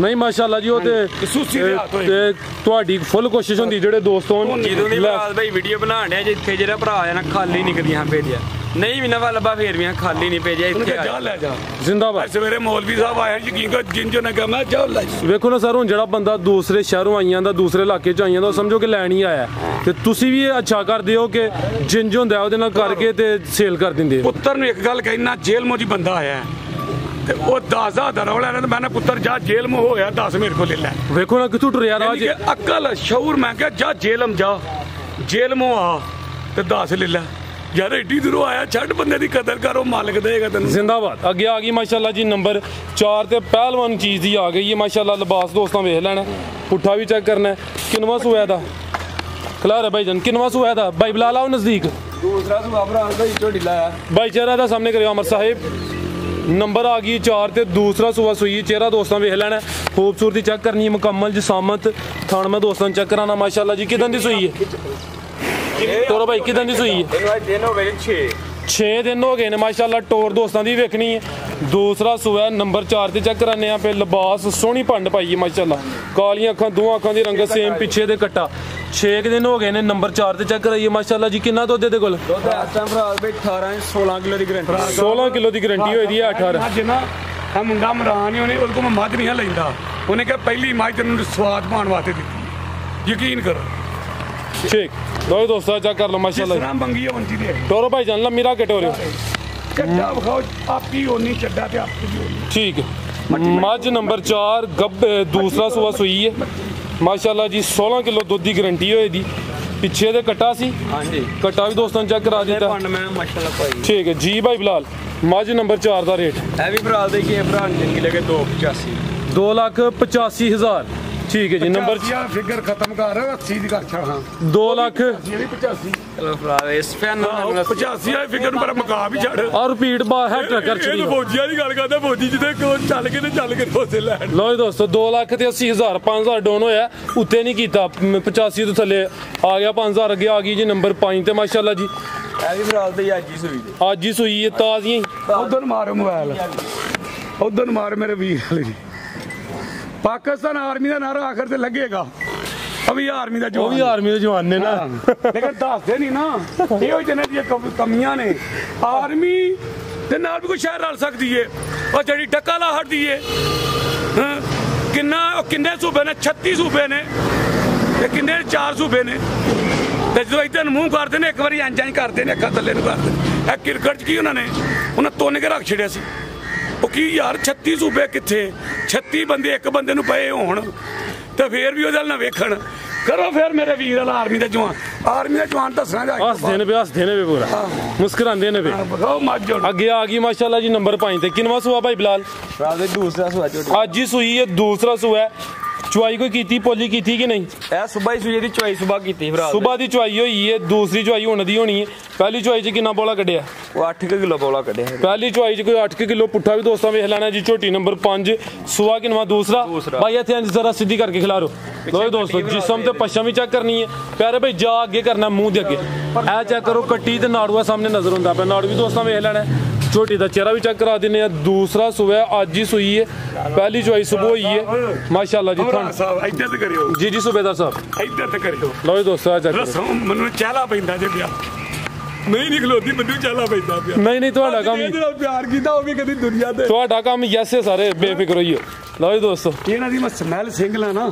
Speaker 1: ਨਹੀਂ ਮਾਸ਼ਾਅੱਲਾ ਜੀ ਉਹ ਤੇ
Speaker 3: ਖਸੂਸੀ ਰਿਆਤ ਹੋਏ।
Speaker 1: ਤੇ ਤੁਹਾਡੀ ਫੁੱਲ ਕੋਸ਼ਿਸ਼ ਹੁੰਦੀ ਜਿਹੜੇ ਦੋਸਤ ਹੋਣ।
Speaker 2: ਜਦੋਂ ਦੀ
Speaker 1: ਲੈ-
Speaker 2: ਫਰਾਦ ਭਾਈ ਵੀਡੀਓ ਬਣਾਉਣ ਡਿਆ ਜਿੱਥੇ ਜਿਹੜਾ ਭਰਾ ਆ ਨਾ ਖਾਲੀ ਨਹੀਂ ਕਦੀਆਂ ਭੇਜਿਆ। ਨਹੀਂ ਵੀ ਨਵਾਂ ਲੱਭਾ ਫੇਰ ਵੀ ਹਾਂ ਖਾਲੀ ਨਹੀਂ ਭੇਜਿਆ
Speaker 3: ਉਹਨੇ
Speaker 2: ਇੱਥੇ
Speaker 3: ਕਿਹਾ ਜਾ
Speaker 2: ਆ
Speaker 3: ਲੈ ਜਾ।
Speaker 1: ਜ਼ਿੰਦਾਬਾਦ।
Speaker 3: ਸਵੇਰੇ ਮੌਲਵੀ ਸਾਹਿਬ ਆਏ ਯਕੀਨ ਕਰ ਜਿੰਨ ਜੋ ਨੇ ਕਿਹਾ ਮੈਂ ਜਾ ਲੈ ਜਾ।
Speaker 1: ਵੇਖੋ ਨਾ ਸਰ ਹੁਣ ਜਿਹੜਾ ਬੰਦਾ ਦੂਸਰੇ ਸ਼ਹਿਰੋਂ ਆਈਆਂ ਦਾ ਦੂਸਰੇ ਇਲਾਕੇ ਚ ਆਈਆਂ ਦਾ ਉਹ ਸਮਝੋ ਕਿ ਲੈਣ ਹੀ ਆਇਆ। ਤੇ ਤੁਸੀਂ ਵੀ ਇਹ ਅੱਛਾ ਕਰਦੇ ਹੋ ਕਿ ਜਿੰਜ ਹੁੰਦਾ ਉਹਦੇ ਨਾਲ ਕਰਕੇ ਤੇ ਸੇਲ ਕਰ ਦਿੰਦੇ ਹੋ?
Speaker 3: ਪੁੱਤਰ ਨੂੰ ਇੱਕ ਗੱਲ ਕਹਿਣਾ ਜੇਲ੍ਹ ਮੋਜੀ ਬੰਦਾ ਆਇਆ ਹੈ। ਤੇ ਉਹ 10000 ਦਾ ਰੌਲਾ ਇਹਨਾਂ ਮੈਂ ਨਾ ਪੁੱਤਰ ਜਾ ਜੇਲ੍ਹ ਮੋ ਹੋਇਆ 10 ਮੇਰੇ ਕੋਲ ਲੈ ਲੈ।
Speaker 1: ਵੇਖੋ ਨਾ ਕਿੱਥੋਂ ਟੁਰਿਆ ਰਾਜ।
Speaker 3: ਯਾਨੀ ਕਿ ਅਕਲ ਸ਼ੌਰ ਮੈਂ ਕਿਹਾ ਜਾ ਜੇਲ੍ਹ ਜਾ। ਜੇਲ੍ਹ ਮੋ ਆ ਤੇ 10 ਲੈ ਲੈ। ਯਾਰ ਏਡੀ ਦੂਰੋਂ ਆਇਆ ਛੱਡ ਬੰਦੇ ਦੀ ਕਦਰ ਕਰ ਉਹ ਮਾਲਕ ਦੇਗਾ ਤੈਨੂੰ।
Speaker 1: ਜ਼ਿੰਦਾਬਾਦ। ਅੱਗੇ ਆ ਗਈ ਮਾਸ਼ਾਅੱਲਾ ਜੀ ਨੰਬਰ 4 ਤੇ ਪਹਿਲਵਾਨ ਚੀਜ਼ ਦੀ ਆ ਗਈ ਹੈ। ਮਾਸ਼ਾਅੱਲਾ ਲਿਬਾਸ ਦੋਸਤਾਂ ਵੇਖ ਲੈਣਾ ਪੁੱਠਾ ਵੀ ਚੈੱਕ ਕਰਨਾ। ਕਿੰਨਵਾਂ ਸੂਆ ਦਾ ਖਲਾਰ ਹੈ ਭਾਈ ਜਨ ਕਿੰਨਵਾਂ ਸੂਆ ਦਾ ਭਾਈ ਬਲਾਲ ਆਓ ਨਜ਼ਦੀਕ।
Speaker 2: ਦੂਸਰਾ ਸੁਭਾ ਭਰਾ ਦਾ ਝੋਟੀ ਲਾਇਆ।
Speaker 1: ਭਾਈ ਚਿਹਰਾ ਦਾ ਸਾਹਮਣੇ ਕਰਿਓ ਅਮਰ ਸਾਹਿਬ। ਨੰਬਰ ਆ ਗਈ 4 ਤੇ ਦੂਸਰਾ ਸੂਆ ਸੂਈ ਚਿਹਰਾ ਦੋਸਤਾਂ ਵੇਖ ਲੈਣਾ। ਖੂਬਸੂਰਤੀ ਚੈੱਕ ਕਰਨੀ ਹੈ ਮੁਕੰਮਲ ਜਸਾਮਤ ਥਾਣ। ਮੈਂ ਦੋਸਤਾਂ ਨੂੰ ਚੈੱਕ ਕਰਾਣਾ ਮਾਸ਼ਾਅੱਲਾ ਜੀ ਕਿਦਾਂ ਦੀ ਸੂਈ ਹੈ? ਤੋਰੋ ਭਾਈ ਕਿਦਾਂ ਦੀ ਸੂਈ ਹੈ?
Speaker 2: ਇਹਨੂੰ ਅੱਜ ਦਿਨ ਹੋ ਗਏ 6
Speaker 1: 6 ਦਿਨ ਹੋ ਗਏ ਨੇ ਮਾਸ਼ਾਅੱਲਾ ਟੋਰ ਦੋਸਤਾਂ ਦੀ ਵੇਖਣੀ ਹੈ। ਦੂਸਰਾ ਸੂਆ ਨੰਬਰ 4 ਤੇ ਚੈੱਕ ਕਰਾਨੇ ਆ ਪੇ ਲਿਬਾਸ ਸੋਹਣੀ ਭੰਡ ਪਾਈ ਹੈ ਮਾਸ਼ਾਅੱਲਾ। ਕਾਲੀਆਂ ਅੱਖਾਂ ਦੋਹਾਂ ਅੱਖਾਂ ਦੀ ਰੰਗਤ ਸੇਮ ਪਿੱਛੇ ਦੇ ਕੱਟਾ 6 ਦਿਨ ਹੋ ਗਏ ਨੇ ਨੰਬਰ 4 ਤੇ ਚੈੱਕ ਕਰਾਈਏ ਮਾਸ਼ਾਅੱਲਾ ਜੀ ਕਿੰਨਾ ਦੁੱਧ ਇਹਦੇ ਕੋਲ?
Speaker 2: ਦੁੱਧ ਇਸ ਟਾਈਮ ਭਰਾ ਦੇ 18 16 ਕਿਲੋ ਦੀ ਗਰੰਟੀ
Speaker 1: 16 ਕਿਲੋ ਦੀ ਗਾਰੰਟੀ ਹੋਈ ਦੀ ਹੈ 18
Speaker 3: ਅੱਜ ਨਾ ਆ ਮੁੰਡਾ ਮਰਾਨ ਹੀ ਉਹਨੇ ਉਹਦੇ ਕੋਲ ਮੱਝ ਨਹੀਂ ਲੈਂਦਾ। ਉਹਨੇ ਕਿਹਾ ਪਹਿਲੀ ਮੱਝ ਤੈਨੂੰ ਸਵਾਦ ਪਾਉਣ ਵਾਸਤੇ ਦਿੱਤੀ। ਯਕੀਨ ਕਰੋ।
Speaker 1: ਠੀਕ। ਲੋ ਦੋਸਤੋ ਚੈੱਕ ਕਰ ਲਓ
Speaker 3: ਜਿਸ
Speaker 1: ਮਾਸ਼ਾਅੱਲਾ
Speaker 3: ਤਰ੍ਹਾਂ ਮੰਗੀ ਹੁੰਦੀ ਦੇ।
Speaker 1: ਟੋਰੋ ਭਾਈ ਜਾਨ ਲੰਮੀ ਰੱਖ ਕੇ ਟੋਰਿਓ
Speaker 3: ਚੱਡਾ ਵਿਖਾਓ ਆਪੀ ਹੋਣੀ ਚੱਡਾ ਤੇ ਆਪੀ ਹੋਣੀ
Speaker 1: ਠੀਕ। ਮੱਝ ਨੰਬਰ 4 ਗੱਬ ਦੂਸਰਾ ਸੂਆ ਸੂਈ ਹੈ। ਮਾਸ਼ਾਅੱਲਾ ਜੀ 16 ਕਿਲੋ ਦੁੱਧ ਦੀ ਗਾਰੰਟੀ ਹੋਈ ਦੀ ਪਿੱਛੇ ਦੇ ਕੱਟਾ ਸੀ।
Speaker 2: ਹਾਂਜੀ।
Speaker 1: ਕੱਟਾ ਵੀ ਦੋਸਤਾਂ ਚੈੱਕ ਕਰਾ ਦਿੱਤਾ।
Speaker 2: ਪੰਡ ਮੈਂ ਮਾਸ਼ਾਅੱਲਾ ਭਾਈ।
Speaker 1: ਠੀਕ ਹੈ ਜੀ ਭਾਈ ਬਲਾਲ ਮੱਝ ਨੰਬਰ 4 ਦਾ ਰੇਟ।
Speaker 2: ਇਹ ਵੀ ਭਰਾ ਦੇ ਕੀ ਭਰਾ ਨੇ ਜਿੰਦਗੀ ਲੈ ਕੇ 285
Speaker 1: 2 ਲੱਖ 85 ਹਜ਼ਾਰ। ਠੀਕ ਹੈ ਜੀ ਨੰਬਰ
Speaker 3: ਫਿਗਰ ਖਤਮ ਕਰ 80 ਦੀ ਕਰ ਛਾਂ।
Speaker 1: 2 ਲੱਖ।
Speaker 3: ਵੀ 85
Speaker 2: ਚਲੋ ਭਰਾ ਇਸ ਫੈਨ ਨਾਲ
Speaker 3: 85 ਵਾਲੇ ਫਿਗਰ ਨੂੰ ਪਰ ਮਕਾ ਵੀ ਛੱਡ।
Speaker 1: ਔਰ ਰਿਪੀਟ ਬਾ ਹੈ ਟਰੱਕਰ
Speaker 3: ਇਹ ਤਾਂ ਫੌਜੀਆਂ ਦੀ ਗੱਲ ਕਰਦਾ ਫੌਜੀ ਜਿਹਦੇ ਕੋਲ ਚੱਲ ਕੇ ਤੇ ਚੱਲ ਕੇ ਫੋਸੇ ਲੈਣ।
Speaker 1: ਲੋ ਜੀ ਦੋਸਤੋ 2 ਲੱਖ ਤੇ 80 ਹਜ਼ਾਰ 5000 ਡਾਊਨ ਹੋਇਆ ਉੱਤੇ ਨਹੀਂ ਕੀਤਾ। ਮ, 85 ਤੋਂ ਥੱਲੇ ਆ ਗਿਆ 5000 ਅੱਗੇ ਆ ਗਈ ਜੀ ਨੰਬਰ 5 ਤੇ ਮਾਸ਼ਾਅੱਲਾ ਜੀ।
Speaker 2: ਇਹ ਵੀ ਭਰਾ ਦੇ ਅੱਜ ਹੀ ਸੂਈ ਦੇ।
Speaker 1: ਅੱਜ ਹੀ ਸੂਈ ਹੈ ਤਾਜ਼ੀਆਂ ਹੀ।
Speaker 3: ਉਧਰ ਮਾਰ ਮੋਬਾਈਲ। ਉਧਰ ਮਾਰ ਮੇਰੇ ਵੀਰ ਵਾਲੀ। ਪਾਕਿਸਤਾਨ ਆਰਮੀ ਦਾ ਨਾਰਾ ਆਖਰ ਤੇ ਲੱਗੇਗਾ। ਅਭੀ ਆਰਮੀ ਦਾ
Speaker 1: ਉਹ
Speaker 3: ਜਵਾਨ
Speaker 1: ਵੀ ਆਰਮੀ ਦੇ ਜਵਾਨ ਨੇ ਨਾ।
Speaker 3: ਲੇਕਿਨ ਦੱਸਦੇ ਨਹੀਂ ਨਾ। ਇਹੋ ਜਿਹੇ ਦੀਆਂ ਕਮ- ਕਮੀਆਂ ਨੇ। ਆਰਮੀ ਦੇ ਨਾਲ ਵੀ ਕੋਈ ਸ਼ਹਿਰ ਰਲ ਸਕਦੀ ਏ। ਉਹ ਜਿਹੜੀ ਟੱਕਾ ਲਾ ਹਟਦੀ ਏ। ਕਿੰਨਾ ਉਹ ਕਿੰਨੇ ਸੂਬੇ ਨੇ? 36 ਸੂਬੇ ਨੇ। ਤੇ ਕਿੰਨੇ ਚਾਰ ਸੂਬੇ ਨੇ? ਤੇ ਜਦੋਂ ਨੂੰ ਮੂੰਹ ਕਰਦੇ ਨੇ ਇੱਕ ਵਾਰੀ ਇੰਜ ਇੰਜ ਕਰਦੇ ਨੇ ਅੱਖਾਂ ਥੱਲੇ ਨੂੰ ਕਰਦੇ। ਇਹ ਕ੍ਰਿਕਟ 'ਚ ਕੀ ਉਹਨਾਂ ਨੇ? ਉਹਨਾਂ ਤੋਨ ਕੇ ਰੱਖ ਛੜਿਆ ਸੀ। ਉਹ ਕੀ ਯਾਰ 36 ਸੂਬੇ ਕਿੱਥੇ? 36 ਬੰਦੇ ਇੱਕ ਬੰਦੇ ਨੂੰ ਪਏ ਹੋਣ ਤੇ ਫੇਰ ਵੀ ਉਹਦੇ ਨਾਲ ਨਾ ਵੇਖਣ। ਕਰੋ ਫੇਰ ਮੇਰੇ ਵੀਰ ਵਾਲਾ ਆਰਮੀ ਦਾ ਜਵਾਨ। ਆਰਮੀ ਦਾ ਜਵਾਨ ਦੱਸਣਾ ਜਾ
Speaker 1: ਹੱਸਦੇ ਨੇ ਵੀ ਹੱਸਦੇ ਨੇ ਵੀ ਪੂਰਾ। ਮੁਸਕਰਾਉਂਦੇ ਨੇ ਵੀ
Speaker 3: ਬਖਾਓ ਮੱਝ ਹੁਣ
Speaker 1: ਅੱਗੇ ਆ ਗਈ ਮਾਸ਼ਾਅੱਲਾ ਜੀ ਨੰਬਰ 5 ਤੇ। ਕਿੰਨਵਾ ਸੂਆ ਭਾਈ ਬਲਾਲ?
Speaker 2: ਦੇ ਦੂਸਰਾ ਸੁਆ
Speaker 1: ਅੱਜ ਹੀ ਸੂਈ ਹੈ ਦੂਸਰਾ ਸੂਆ ਹੈ। ਚੁਆਈ ਕੋਈ ਕੀਤੀ ਪੋਲੀ ਕੀਤੀ ਕਿ ਨਹੀਂ?
Speaker 2: ਇਹ ਸੁਬਾਹ ਹੀ ਦੀ ਚੋਈ ਸੁਬਾਹ ਕੀਤੀ ਭਰਾ।
Speaker 1: ਸਵੇਰ ਦੀ ਚੁਆਈ ਹੋਈ ਹੈ ਦੂਸਰੀ ਚੁਆਈ ਹੁਣ ਦੀ ਹੋਣੀ ਹੈ ਪਹਿਲੀ ਚੁਆਈ 'ਚ ਕਿੰਨਾ ਬੋਲਾ ਕੱਢਿਆ?
Speaker 2: ਉਹ 8 ਕਿਲੋ ਬੋਲਾ ਕੱਢਿਆ।
Speaker 1: ਪਹਿਲੀ ਚੁਆਈ 'ਚ ਕੋਈ 8 ਕਿਲੋ ਪੁੱਠਾ ਵੀ ਦੋਸਤਾਂ ਵੇਖ ਲੈਣਾ ਜੀ ਝੋਟੀ ਨੰਬਰ 5 ਸੁਆ ਕਿੰਨਵਾ ਦੂਸਰਾ। ਭਾਈ ਇੱਥੇ ਇੰਜ ਜ਼ਰਾ ਸਿੱਧੀ ਕਰਕੇ ਖਿਲਾਰੋ ਲੋ ਦੋਸਤੋ ਜਿਸਮ ਤੇ ਪਛਮ ਵੀ ਚੈੱਕ ਕਰਨੀ ਹੈ ਪਿਆਰੇ ਭਾਈ ਜਾ ਅੱਗੇ ਕਰਨਾ ਮੂੰਹ ਦੇ ਅੱਗੇ। ਇਹ ਚੈੱਕ ਕਰੋ ਕੱਟੀ ਤੇ ਨਾੜੂਆ ਸਾਹਮਣੇ ਨਜ਼ਰ ਹੁੰਦਾ ਪਿਆ। ਨਾੜੂ ਵੀ ਦੋਸਤਾਂ ਵੇਖ ਲੈਣਾ। ਝੋਟੀ ਦਾ ਚਿਹਰਾ ਵੀ ਚੈੱਕ ਕਰਾ ਦਿੰਨੇ ਆ ਦੂਸਰਾ ਸੂਆ ਅੱਜ ਹੀ ਸੂਈ ਹੈ। ਪਹਿਲੀ ਚੁਆਈ ਸੁਬਹ ਹੋਈ ਹੈ। ਮਾਸ਼ਾਅੱਲਾ ਜੀ ਤੁਹਾਨੂੰ
Speaker 3: ਸਾਹਿਬ ਇੱਧਰ ਤੇ ਕਰਿਓ।
Speaker 1: ਜੀ ਜੀ ਸੂਬੇਦਾਰ ਸਾਹਿਬ।
Speaker 3: ਇੱਧਰ ਤੇ ਕਰਿਓ।
Speaker 1: ਲੋ ਜੀ ਦੋਸਤੋ ਆ ਚੈੱਕ ਕਰੋ।
Speaker 3: ਮੈਨੂੰ ਚਾਲਾ ਪੈਂਦਾ ਜੇ ਪਿਆ। ਨਹੀਂ ਨਿਕਲੋਦੀ ਮੈਨੂੰ ਚਾਲਾ ਪੈਂਦਾ ਪਿਆ।
Speaker 1: ਨਹੀਂ ਨਹੀਂ ਤੁਹਾਡਾ ਕੰਮ
Speaker 3: ਇਹਦੇ ਨਾਲ ਪਿਆਰ ਕੀਤਾ ਉਹ ਵੀ ਕਦੀ ਦੁਨੀਆ ਤੇ
Speaker 1: ਤੁਹਾਡਾ ਕੰਮ ਯੈਸ ਸਾਰੇ ਬੇਫਿਕਰ ਹੋਈਓ ਲਓ ਜੀ ਦੋਸਤੋ।
Speaker 3: ਇਹਨਾਂ ਦੀ ਮੈਂ ਸਮੈਲ ਸਿੰਗਲਾ ਨਾ।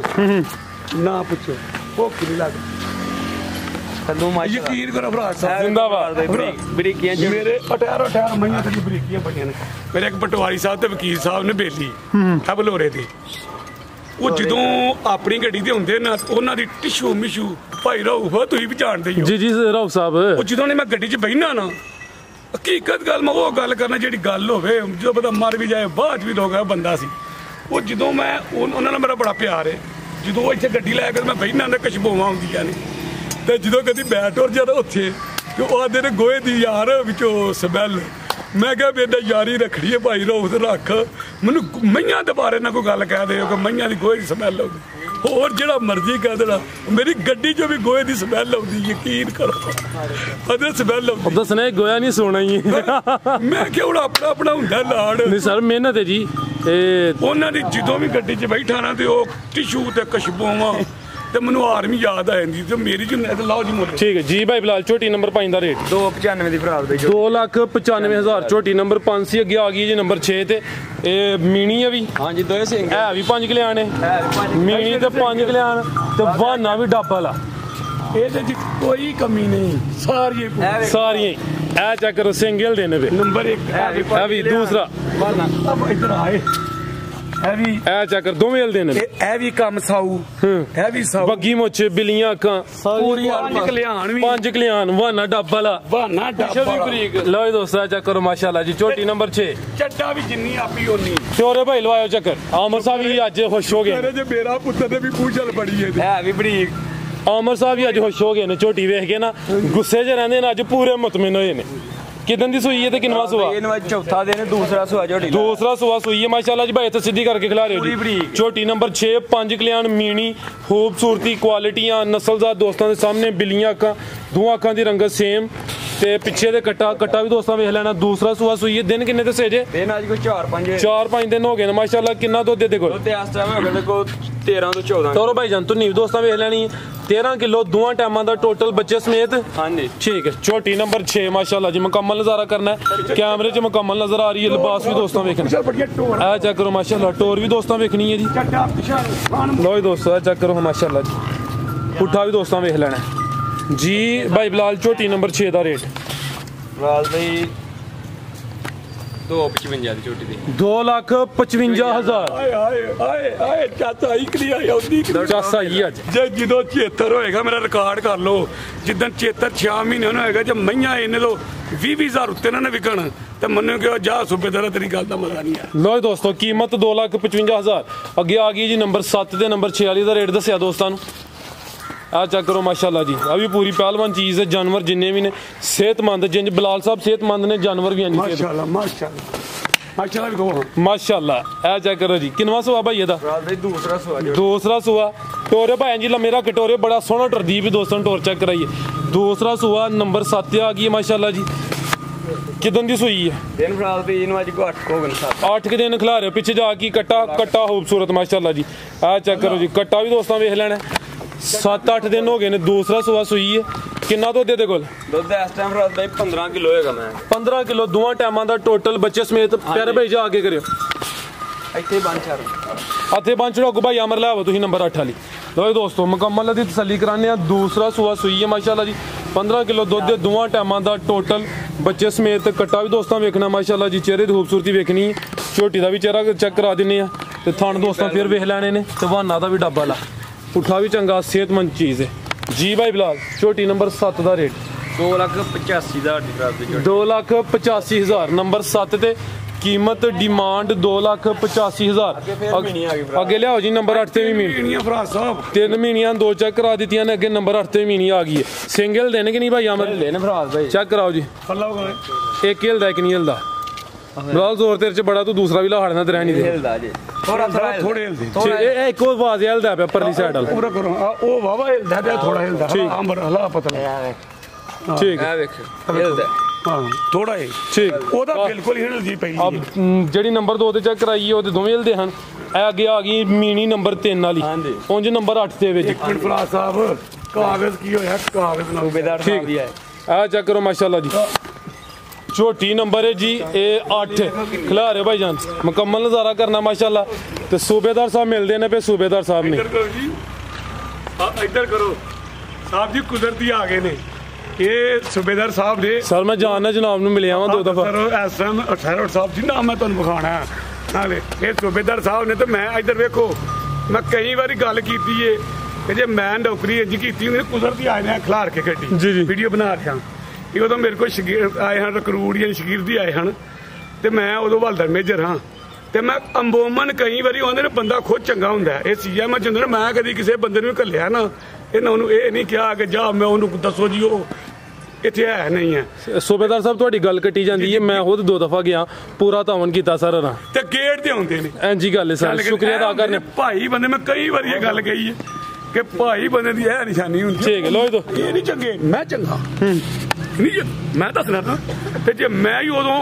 Speaker 3: ਨਾ ਪੁੱਛੋ। ਉਹ ਕਿਹੜੀ ਲੱਗ
Speaker 2: ਥੱਲੋਂ ਮਾਸ਼ਾਅੱਲਾ
Speaker 3: ਯਕੀਨ ਕਰੋ ਭਰਾ ਸਾਹਿਬ
Speaker 1: ਜ਼ਿੰਦਾਬਾਦ।
Speaker 2: ਬਰੀਕ ਬਰੀਕੀਆਂ ਚ
Speaker 3: ਮੇਰੇ ਅਟਾਰੋ ਅਟਾਰ ਮਈਆਂ ਤੇ ਬਰੀਕੀਆਂ ਪਈਆਂ ਨੇ। ਮੇਰੇ ਇੱਕ ਪਟਵਾਰੀ ਸਾਹਿਬ ਤੇ ਵਕੀਲ ਸਾਹਿਬ ਨੇ ਬੇਲੀ ਆ ਬਲੋਰੇ ਦੀ। ਉਹ ਜਦੋਂ ਆਪਣੀ ਗੱਡੀ ਤੇ ਹੁੰਦੇ ਨਾ ਉਹਨਾਂ ਦੀ ਟਿਸ਼ੂ ਮਿਸ਼ੂ ਭਾਈ ਰਹੂਫ ਤੁਸੀਂ ਵੀ ਜਾਣਦੇ ਹੀ
Speaker 1: ਜੀ ਜੀ ਰਾਉ ਸਾਹਿਬ।
Speaker 3: ਉਹ ਜਦੋਂ ਨੇ ਮੈਂ ਗੱਡੀ 'ਚ ਬਹਿਣਾ ਨਾ ਹਕੀਕਤ ਗੱਲ ਮੈਂ ਉਹ ਗੱਲ ਕਰਨਾ ਜਿਹੜੀ ਗੱਲ ਹੋਵੇ ਜਦੋਂ ਬੰਦਾ ਮਰ ਵੀ ਜਾਏ ਬਾਅਦ 'ਚ ਵੀ ਆ ਬੰਦਾ ਸੀ। ਉਹ ਜਦੋਂ ਮੈਂ ਉਹ- ਉਹਨਾਂ ਨਾਲ ਮੇਰਾ ਬੜਾ ਪਿਆਰ ਹੈ ਜਦੋਂ ਉਹ ਇੱਥੇ ਗੱਡੀ ਲੈ ਕੇ ਮੈਂ ਬਹਿਣਾ ਨਾ ਕਸ਼ਬੋਵਾਂ ਹੁੰਦੀਆਂ ਨੇ। ਤੇ ਜਦੋਂ ਕਦੀ ਬੈਠ ਹੋਰ ਜਦ ਉੱਥੇ ਤੇ ਉਹ ਆਦੇ ਨੇ ਗੋਹੇ ਦੀ ਯਾਰ ਵਿੱਚੋਂ ਸਮੈਲ। ਮੈਂ ਕਿਹਾ ਬੇਟਾ ਯਾਰੀ ਰੱਖੜੀ ਹੈ ਭਾਈ ਰੋਜ਼ ਰੱਖ। ਮੈਨੂੰ ਮਈਆਂ ਦੇ ਬਾਰੇ ਨਾ ਕੋਈ ਗੱਲ ਕਹਿ ਦਿਓ ਕਿ ਮਈਆਂ ਦੀ ਗੋਹੇ ਦੀ ਸਮੈਲ ਆਉਂਦੀ। ਹੋਰ ਜਿਹੜਾ ਮਰਜ਼ੀ ਕਹਿ ਦੇਣਾ। ਮੇਰੀ ਗੱਡੀ 'ਚੋਂ ਵੀ ਗੋਹੇ ਦੀ ਸਮੈਲ ਆਉਂਦੀ ਯਕੀਨ ਕਰੋ। ਅਦੇ ਸਮੈਲ ਆਉਂਦੀ।
Speaker 1: ਦੱਸਣਾ ਗੋਇਆ ਨਹੀਂ ਸੋਣਾ ਹੀ।
Speaker 3: ਮੈਂ ਕਿਹਾ ਹੁਣ ਆਪਣਾ ਆਪਣਾ ਹੁੰਦਾ ਲਾੜ।
Speaker 1: ਨਹੀਂ ਸਰ ਮਿਹਨਤ ਹੈ ਜੀ। ਇਹ
Speaker 3: ਉਹਨਾਂ ਦੀ ਜਦੋਂ ਵੀ ਗੱਡੀ 'ਚ ਬੈਠਾ ਨਾ ਤੇ ਉਹ ਟਿਸ਼ੂ ਤੇ ਕਸ਼ਬੋਵਾਂ ਤੇ ਮੈਨੂੰ ਆਰਮੀ ਯਾਦ ਆ ਜਾਂਦੀ ਤੇ ਮੇਰੀ ਜੋ ਤੇ ਲਾਓ ਜੀ ਮੁੱਲ।
Speaker 1: ਠੀਕ ਹੈ ਜੀ ਭਾਈ ਬਲਾਲ ਛੋਟੀ ਨੰਬਰ 5 ਦਾ ਰੇਟ।
Speaker 2: 295 ਦੀ ਭਰਾ ਦੇ
Speaker 1: 2 ਲੱਖ 95 ਹਜ਼ਾਰ ਛੋਟੀ ਨੰਬਰ 5 ਸੀ ਅੱਗੇ ਆ ਗਈ ਜੀ ਨੰਬਰ 6 ਤੇ। ਇਹ ਮੀਣੀ ਹੈ ਵੀ।
Speaker 2: ਹਾਂਜੀ ਦੋਏ ਸਿੰਘ।
Speaker 1: ਹੈ ਵੀ 5 ਕਿਲਿਆਣ ਹੈ ਮੀਣੀ ਤੇ 5 ਕਿਲਿਆਣ ਤੇ ਵਾਨਾ ਵੀ ਡੱਬਲ ਆ।
Speaker 3: ਇਹਦੇ 'ਚ ਕੋਈ ਕਮੀ ਨਹੀਂ
Speaker 1: ਸਾਰੀਆਂ ਹੀ। ਇਹ ਚੈੱਕ ਕਰੋ ਸਿੰਗਲ ਦੇ। ਨੇ ਵੇ
Speaker 3: ਨੰਬਰ 1
Speaker 2: ਹੈ ਵੀ
Speaker 1: ਇਹ ਵੀ ਦੂਸਰਾ।
Speaker 3: ਅਬ ਇੱਧਰ ਆਏ। ਇਹ ਵੀ
Speaker 1: ਇਹ ਚੈੱਕ ਕਰ ਦੋਵੇਂ ਹਿਲਦੇ ਨੇ।
Speaker 3: ਇਹ ਵੀ ਕੰਮ ਸਾਊ। ਇਹ ਵੀ ਸਾਊ।
Speaker 1: ਬੱਗੀ ਮੁੱਛ ਬਿਲੀਆਂ ਅੱਖਾਂ।
Speaker 3: ਪੂਰੀ ਪੰਜ ਕਲਿਆਣ ਵੀ।
Speaker 1: ਪੰਜ ਕਲਿਆਣ ਵਾਨਾ ਡੱਬ ਵਾਲਾ।
Speaker 3: ਬਹਾਨਾ
Speaker 1: ਪਿੱਛੇ ਵੀ
Speaker 3: ਡੱਬਾ
Speaker 1: ਬਰੀਕ ਲਓ ਜੀ ਦੋਸਤੋ ਇਹ ਚੈੱਕ ਕਰੋ ਮਾਸ਼ਾਅੱਲਾ ਜੀ ਝੋਟੀ ਨੰਬਰ 6
Speaker 3: ਚੱਡਾ ਵੀ ਜਿੰਨੀ ਆਪੀ ਓਨੀ।
Speaker 1: ਚੋਰੇ ਭਾਈ ਲਵਾਇਓ ਚੱਕਰ ਆਮਰ ਸਾਹਿਬ ਵੀ ਅੱਜ ਖੁਸ਼ ਹੋ ਗਏ
Speaker 3: ਮੇਰੇ ਜੇ ਮੇਰਾ ਪੁੱਤਰ ਨੇ ਵੀ ਪੂਛਲ ਬੜੀ ਹੈ
Speaker 2: ਹੈ ਵੀ ਬਰੀਕ
Speaker 1: ਆਮਰ ਸਾਹਿਬ ਵੀ ਅੱਜ ਖੁਸ਼ ਹੋ ਗਏ ਨੇ ਝੋਟੀ ਵੇਖ ਕੇ ਨਾ। ਗੁੱਸੇ 'ਚ ਰਹਿੰਦੇ ਨੇ ਅੱਜ ਪੂਰੇ ਮੁਤਮਿਨ ਹੋਏ ਨੇ। ਕਿਦਨ ਦੀ ਸੂਈ ਹੈ ਤੇ ਕਿੰਨਵਾ ਸੂਆ
Speaker 2: ਇਹਨੂੰ ਅੱਜ ਚੌਥਾ ਦਿਨ ਦੂਸਰਾ ਸੁਆ ਝੋਟੀ ਦਾ।
Speaker 1: ਦੂਸਰਾ ਸੂਆ ਸੂਈ ਹੈ ਮਾਸ਼ਾਅੱਲਾ ਜੀ ਭਾਈ ਇੱਥੇ ਸਿੱਧੀ ਕਰਕੇ ਖਿਲਾ ਰਹੇ ਹੋ
Speaker 2: ਪੂਰੀ
Speaker 1: ਜੀ
Speaker 2: ਬਰੀਕ।
Speaker 1: ਝੋਟੀ ਨੰਬਰ 6 ਪੰਜ ਕਲਿਆਣ ਮੀਣੀ ਖੂਬਸੂਰਤੀ ਕੁਆਲਿਟੀਆਂ ਨਸਲਜ਼ਾਤ ਦੋਸਤਾਂ ਦੇ ਸਾਹਮਣੇ ਬਿੱਲੀਆਂ ਅੱਖਾਂ ਦੋਹਾਂ ਅੱਖਾਂ ਦੀ ਰੰਗਤ ਸੇਮ ਤੇ ਪਿੱਛੇ ਦੇ ਕੱਟਾ ਕੱਟਾ ਵੀ ਦੋਸਤਾਂ ਵੇਖ ਲੈਣਾ ਦੂਸਰਾ ਸੂਆ ਸੂਈ ਹੈ ਦਿਨ ਕਿੰਨੇ ਦੱਸੇ ਜੇ
Speaker 2: ਦਿਨ ਅੱਜ ਕੋਈ 4-5
Speaker 1: ਚਾਰ ਪੰਜ ਦਿਨ ਹੋ ਗਏ ਨੇ ਮਾਸ਼ਾਅੱਲਾ ਕਿੰਨਾ ਦੁੱਧ ਦੇ ਕੋਲ?
Speaker 2: ਤੇ ਇਸ ਟਾਈਮ ਹੋ ਗਿਆ ਦੇਖੋ 13 ਤੋਂ 14
Speaker 1: ਤੋਰੋ ਭਾਈ ਜਾਨ ਤੂੰ ਨੀਵ ਦੋਸਤਾਂ ਵੇਖ ਲੈਣੀ 13 ਕਿਲੋ ਦੋਵਾਂ ਟਾਈਮਾਂ ਦਾ ਟੋਟਲ ਬੱਚੇ ਸਮੇਤ?
Speaker 2: ਹਾਂਜੀ।
Speaker 1: ਠੀਕ ਹੈ ਛੋਟੀ ਨੰਬਰ 6 ਮਾਸ਼ਾਅੱਲਾ ਜੀ ਮੁਕੰਮਲ ਨਜ਼ਾਰਾ ਕਰਨਾ ਹੈ। ਕੈਮਰੇ 'ਚ ਮੁਕੰਮਲ ਨਜ਼ਰ ਆ ਰਹੀ ਹੈ ਲਿਬਾਸ ਵੀ ਦੋਸਤਾਂ ਵੇਖਣਾ। ਆ। ਚੈੱਕ ਕਰੋ ਮਾਸ਼ਾਅੱਲਾ ਟੋਰ ਵੀ ਦੋਸਤਾਂ ਵੇਖਣੀ ਹੈ ਜੀ। ਲੋ ਜੀ ਦੋਸਤੋ ਆ ਚੈੱਕ ਕਰੋ ਮਾਸ਼ਾਅੱਲਾ ਜੀ। ਪੁੱਠਾ ਵੀ ਦੋਸਤਾਂ ਵੇਖ ਲੈਣਾ। ਜੀ ਭਾਈ ਬਲਾਲ ਝੋਟੀ ਨੰਬਰ 6 ਦਾ ਰੇਟ।
Speaker 2: ਰਾਲ ਬਈ 255 ਦੀ ਝੋਟੀ ਦੀ।
Speaker 1: 2 ਲੱਖ 55 ਹਜ਼ਾਰ।
Speaker 3: ਆਏ ਆਏ ਆਏ ਆਏ ਚਾਚਾ ਇੱਕ ਨਹੀਂ ਆਈ ਆਉਂਦੀ ਕਿ
Speaker 1: ਚਾਸਾ ਹੀ ਅੱਜ।
Speaker 3: ਜੇ ਜਦੋਂ 76 ਹੋਏਗਾ ਮੇਰਾ ਰਿਕਾਰਡ ਕਰ ਲਓ। ਜਿੱਦਣ 76 6 ਮਹੀਨੇ ਨੂੰ ਹੋਏਗਾ ਜੇ ਮਈਆਂ ਇਹਨੇ ਤੋਂ 20 ਹਜ਼ਾਰ ਉੱਤੇ ਨਾ ਵਿਕਣ ਤੇ ਮੰਨੋ ਕਿ ਜਾ ਸੂਬੇਦਾਰਾ ਤੇਰੀ ਗੱਲ ਦਾ ਮਜ਼ਾ ਨਹੀਂ ਆ।
Speaker 1: ਲੋ ਜੀ ਦੋਸਤੋ ਕੀਮਤ 2 ਲੱਖ 55 ਹਜ਼ਾਰ। ਅੱਗੇ ਆ ਗਈ ਜੀ ਨੰਬਰ 7 ਤੇ ਨੰਬਰ 6 ਵਾਲੀ ਦਾ ਰੇਟ ਦੱਸਿਆ ਦੋਸਤਾਂ ਨੂੰ। ਆ ਚੈੱਕ ਕਰੋ ਮਾਸ਼ਾਅੱਲਾ ਜੀ। ਆ ਵੀ ਪੂਰੀ ਪਹਿਲਵਾਨ ਚੀਜ਼ ਹੈ ਜਾਨਵਰ ਜਿੰਨੇ ਵੀ ਨੇ ਸਿਹਤਮੰਦ ਜਿੰਜ ਬਲਾਲ ਸਾਹਿਬ ਸਿਹਤਮੰਦ ਨੇ ਜਾਨਵਰ ਵੀ ਸਿਹਤ
Speaker 3: ਮਾਸ਼ਾਅੱਲਾ ਮਾਸ਼ਾਅੱਲਾ। ਮਾਸ਼ਾਅੱਲਾ ਵੀ ਕਹੋ
Speaker 1: ਮਾਸ਼ਾਅੱਲਾ ਇਹ ਚੈੱਕ ਕਰੋ ਜੀ। ਕਿੰਨਵਾ ਸਵਾ ਭਾਈ ਇਹਦਾ?
Speaker 2: ਦੂਸਰਾ ਸੁਆ ਝੋਟੀ
Speaker 1: ਦੂਸਰਾ ਸੂਆ। ਟੋਰੇ ਭਾਈ ਜੀ ਮੇਰਾ ਕਟੋਰੇ ਬੜਾ ਸੋਹਣਾ ਟਰਦੀਪ ਦੋਸਤਾਂ ਨੂੰ ਟੋਰ ਚੈੱਕ ਕਰਾਈਏ। ਦੂਸਰਾ ਸੂਆ ਨੰਬਰ 7 ਆ ਗਈ ਹੈ ਮਾਸ਼ਾਅੱਲਾ ਜੀ। ਕਿਦਨ ਦੀ ਸੂਈ ਹੈ?
Speaker 2: ਦਿਨ ਰਾਲ ਬਈ ਇਹਨੂੰ ਅੱਜ ਕੋਈ 8 ਹੋ ਗਏ ਸੱਤ।
Speaker 1: 8 ਕਿ ਦਿਨ ਖਿਲਾ ਰਹੇ ਪਿੱਛੇ ਜਾ ਕੇ ਕੱਟਾ ਕੱਟਾ ਖੂਬਸੂਰਤ ਮਾਸ਼ਾਅੱਲਾ ਜੀ। ਆ ਚੈੱਕ ਕਰੋ ਜੀ ਕੱਟਾ ਵੀ ਦੋਸਤਾਂ ਵੇਖ ਲੈਣਾ। 7-8 ਦਿਨ ਹੋ ਗਏ ਨੇ ਦੂਸਰਾ ਸੂਆ ਸੂਈ ਹੈ। ਕਿੰਨਾ ਦੁੱਧ ਇਹਦੇ ਕੋਲ?
Speaker 2: ਦੁੱਧ ਇਸ ਟਾਈਮ ਰਾਲ ਬਈ 15 ਕਿਲੋ ਹੋਏਗਾ ਮੈਂ।
Speaker 1: 15 ਕਿਲੋ ਦੋਵਾਂ ਟਾਈਮਾਂ ਦਾ ਟੋਟਲ ਬੱਚੇ ਸਮੇਤ ਪਿਆਰੇ ਭਾਈ ਜਾ ਕੇ ਕਰਿਓ।
Speaker 2: ਇੱਥੇ ਬੰਦ ਛੱਡ।
Speaker 1: ਹੱਥੇ ਪੰਜ ਚੜੋ ਭਾਈ ਅਮਰ ਲੈ ਆਵੋ ਤੁਸੀਂ ਨੰਬਰ 8 ਵਾਲੀ। ਲੋ ਦੋਸਤੋ ਮੁਕੰਮਲ ਦੀ ਤਸੱਲੀ ਕਰਾਣੇ ਆ ਦੂਸਰਾ ਸੂਆ ਸੂਈ ਹੈ ਮਾਸ਼ਾਅੱਲਾ ਜੀ। 15 ਕਿਲੋ ਦੁੱਧ ਦੇ ਦੋਵਾਂ ਟਾਈਮਾਂ ਦਾ ਟੋਟਲ ਬੱਚੇ ਸਮੇਤ ਕੱਟਾ ਵੀ ਦੋਸਤਾਂ ਵੇਖਣਾ ਮਾਸ਼ਾਅੱਲਾ ਜੀ। ਚਿਹਰੇ ਦੀ ਖੂਬਸੂਰਤੀ ਵੇਖਣੀ। ਝੋਟੀ ਦਾ ਵੀ ਚਿਹਰਾ ਚੈੱਕ ਕਰਾ ਦਿੰਨੇ ਆ ਤੇ ਥਣ ਦੋਸਤਾਂ ਫਿਰ ਵੇਖ ਲੈਣੇ ਨੇ ਤੇ ਵਾਨਾ ਦਾ ਵੀ ਡੱਬਾ ਲਾ। ਪੁੱਠਾ ਵੀ ਚੰਗਾ ਸਿਹਤਮੰਦ ਚੀਜ਼ ਹੈ ਜੀ ਭਾਈ ਬਿਲਾਲ ਝੋਟੀ ਨੰਬਰ 7 ਦਾ ਰੇਟ।
Speaker 2: 2 ਲੱਖ 85 ਦਾ ਸਾਡੀ ਰਾਲ ਦੀ ਝੋਟੀ।
Speaker 1: 2 ਲੱਖ 85 ਹਜ਼ਾਰ ਨੰਬਰ 7 ਤੇ ਕੀਮਤ ਡਿਮਾਂਡ 2 ਲੱਖ 85 ਹਜ਼ਾਰ।
Speaker 2: ਮਹੀਨੀ।
Speaker 1: ਅੱਗੇ ਲਿਆਓ ਜੀ ਨੰਬਰ 8 ਤੇ ਵੀ
Speaker 3: ਸਾਹਿਬ।
Speaker 1: ਤਿੰਨ ਮਹੀਨੀਆਂ ਦੋ ਚੈੱਕ ਕਰਾ ਦਿੱਤੀਆਂ ਨੇ ਅੱਗੇ ਨੰਬਰ 8 ਤੇ ਮਹੀਨੀ ਆ ਗਈ ਹੈ ਸਿੰਗਲ ਦੇਣ ਕਿ ਨਹੀਂ ਭਾਈ ਅਮਰ
Speaker 2: ਲੈ ਨੇ ਰਾਲ ਬਈ।
Speaker 1: ਚੈੱਕ ਕਰਾਓ ਜੀ। ਇੱਕ ਹਿਲਦਾ ਇੱਕ ਨਹੀਂ ਹਿਲਦਾ। ਬਰਾਲ ਜ਼ੋਰ ਤੇਰੇ ਚ ਬੜਾ ਤੂੰ ਦੂਸਰਾ ਵੀ ਲਾਹੜਨਾ ਤੇ ਰਹਿ ਨਹੀਂ ਦੇ
Speaker 2: ਹਿਲਦਾ ਜੀ। ਥੋੜਾ ਥੋੜਾ
Speaker 3: ਥੋੜੇ ਹਿਲਦੇ।
Speaker 1: ਇਹ ਇੱਕੋ ਆਵਾਜ਼ ਹਿਲਦਾ ਪਿਆ ਪਰਲੀ ਸਾਈਡ ਵਾਲਾ।
Speaker 3: ਪੂਰਾ ਕਰੋ। ਆ ਉਹ ਵਾਵਾ ਹਿਲਦਾ ਤੇ ਥੋੜਾ ਹਿਲਦਾ।
Speaker 1: ਠੀਕ।
Speaker 3: ਅੰਬਰ ਹਲਾ ਪਤਲਾ।
Speaker 1: ਠੀਕ।
Speaker 2: ਇਹ ਵੇਖ। ਹਿਲਦਾ।
Speaker 3: ਹਾਂ ਥੋੜਾ ਹੀ।
Speaker 1: ਠੀਕ।
Speaker 3: ਉਹਦਾ ਬਿਲਕੁਲ ਹੀ ਹਿਲਦੀ ਪਈ
Speaker 1: ਅਬ ਮ, ਜਿਹੜੀ ਨੰਬਰ 2 ਤੇ ਚੈੱਕ ਕਰਾਈ ਉਹਦੇ ਦੋਵੇਂ ਹਿਲਦੇ ਹਨ। ਇਹ ਅੱਗੇ ਆ ਗਈ ਮੀਨੀ ਨੰਬਰ 3 ਵਾਲੀ।
Speaker 2: ਹਾਂਜੀ।
Speaker 1: ਉਂਝ ਨੰਬਰ 8 ਦੇ ਵਿੱਚ।
Speaker 3: ਇੱਕ ਮਿੰਟ ਫਰਾ ਸਾਹਿਬ ਕਾਗਜ਼ ਕੀ ਹੋਇਆ? ਕਾਗਜ਼ ਨਾਲ।
Speaker 2: ਸੂਬੇਦਾਰ ਸਾਹਿਬ
Speaker 1: ਆ ਚੈੱਕ ਕਰੋ ਮਾਸ਼ਾਅੱਲਾ ਜੀ। ਝੋਟੀ ਨੰਬਰ ਹੈ ਜੀ ਇਹ 8 ਖਿਲਾਰੇ ਭਾਈ ਜਾਨ। ਮੁਕੰਮਲ ਨਜ਼ਾਰਾ ਕਰਨਾ ਮਾਸ਼ਾਅੱਲਾ। ਤੇ ਸੂਬੇਦਾਰ ਸਾਹਿਬ ਮਿਲਦੇ ਨੇ ਪਏ ਸੂਬੇਦਾਰ ਸਾਹਿਬ ਨੇ
Speaker 3: ਇੱਧਰ ਕਰੋ ਆ ਸਾਹਿਬ ਜੀ ਕੁਦਰਤੀ ਆ ਗਏ ਨੇ। ਇਹ ਸੂਬੇਦਾਰ ਸਾਹਿਬ ਨੇ
Speaker 1: ਸਰ ਮੈਂ ਜਾਣਨਾ ਜਨਾਬ ਨੂੰ ਮਿਲਿਆ ਵਾਂ ਦੋ ਦਫਾ।
Speaker 3: ਸਰ ਇਸ ਟਾਈਮ ਅਠਾਰੋਂ ਸਾਹਿਬ ਜੀ ਨਾ ਮੈਂ ਤੁਹਾਨੂੰ ਵਿਖਾਣਾ ਨਾਲੇ ਇਹ ਸੂਬੇਦਾਰ ਸਾਹਿਬ ਨੇ ਤੇ ਮੈਂ ਇੱਧਰ ਵੇਖੋ ਮੈਂ ਕਈ ਵਾਰੀ ਗੱਲ ਕੀਤੀ ਏ ਕਿ ਜੇ ਮੈਂ ਨੌਕਰੀ ਇੰਜ ਕੀਤੀ ਹੁੰਦੀ ਕੁਦਰਤੀ ਆਏ ਨੇ ਖਿਲਾਰ ਕੇ ਗੱਡੀ। ਵੀਡੀਓ ਬਣਾ ਰਿਹਾ। ਇਹ ਉਦੋਂ ਮੇਰੇ ਕੋਲ ਸ਼ਗੀਰ ਆਏ ਹਨ ਰਕਰੂੜ ਜਾਂ ਸ਼ਗੀਰਦੀ ਆਏ ਹਨ ਤੇ ਮੈਂ ਉਦੋਂ ਹਵਲਦਾਰ ਮੇਜਰ ਹਾਂ। ਤੇ ਮੈਂ ਅੰਬੋਮਨ ਕਈ ਵਾਰੀ ਆਉਂਦੇ ਨੇ ਬੰਦਾ ਖੁਦ ਚੰਗਾ ਹੁੰਦਾ। ਇਹ ਸੀਆ ਮੈਂ ਚੰਦਰ ਮੈਂ ਕਦੀ ਕਿਸੇ ਬੰਦੇ ਨੂੰ ਘੱਲਿਆ ਨਾ ਇਹਨਾਂ ਉਹਨੂੰ ਇਹ ਨਹੀਂ ਕਿਹਾ ਕਿ ਜਾ ਮੈਂ ਉਹਨੂੰ ਦੱਸੋ ਜੀ ਉਹ ਇੱਥੇ ਹੈ ਨਹੀਂ ਹੈ।
Speaker 1: ਸੂਬੇਦਾਰ ਸਾਹਿਬ ਤੁਹਾਡੀ ਗੱਲ ਕੱਟੀ ਜਾਂਦੀ ਹੈ ਮੈਂ ਖੁਦ ਦੋ ਦਫਾ ਗਿਆ ਪੂਰਾ ਧਾਵਨ ਕੀਤਾ ਸਰ ਰਾਂ
Speaker 3: ਤੇ ਗੇਟ ਤੇ ਆਉਂਦੇ ਨੇ।
Speaker 1: ਐਂਜੀ ਗੱਲ ਹੈ ਸਰ ਸ਼ੁਕਰੀਆ ਅਦਾ ਕਰਨੇ।
Speaker 3: ਭਾਈ ਬੰਦੇ ਮੈਂ ਕਈ ਵਾਰੀ ਇਹ ਗੱਲ ਕਹੀ ਹੈ ਕਿ ਭਾਈ ਬੰਦੇ ਦੀ ਇਹ ਨਿਸ਼ਾਨੀ ਹੁੰਦੀ
Speaker 1: ਠੀਕ ਹੈ ਲੋ ਜੀ
Speaker 3: ਇਹ ਨਹੀਂ ਚੰਗੇ ਮੈਂ ਚੰਗਾ। ਨਹੀਂ ਚੰਗਾ। ਮੈਂ ਦੱਸਣਾ ਤਾਂ ਤੇ ਜੇ ਮੈਂ ਹੀ ਉਦੋਂ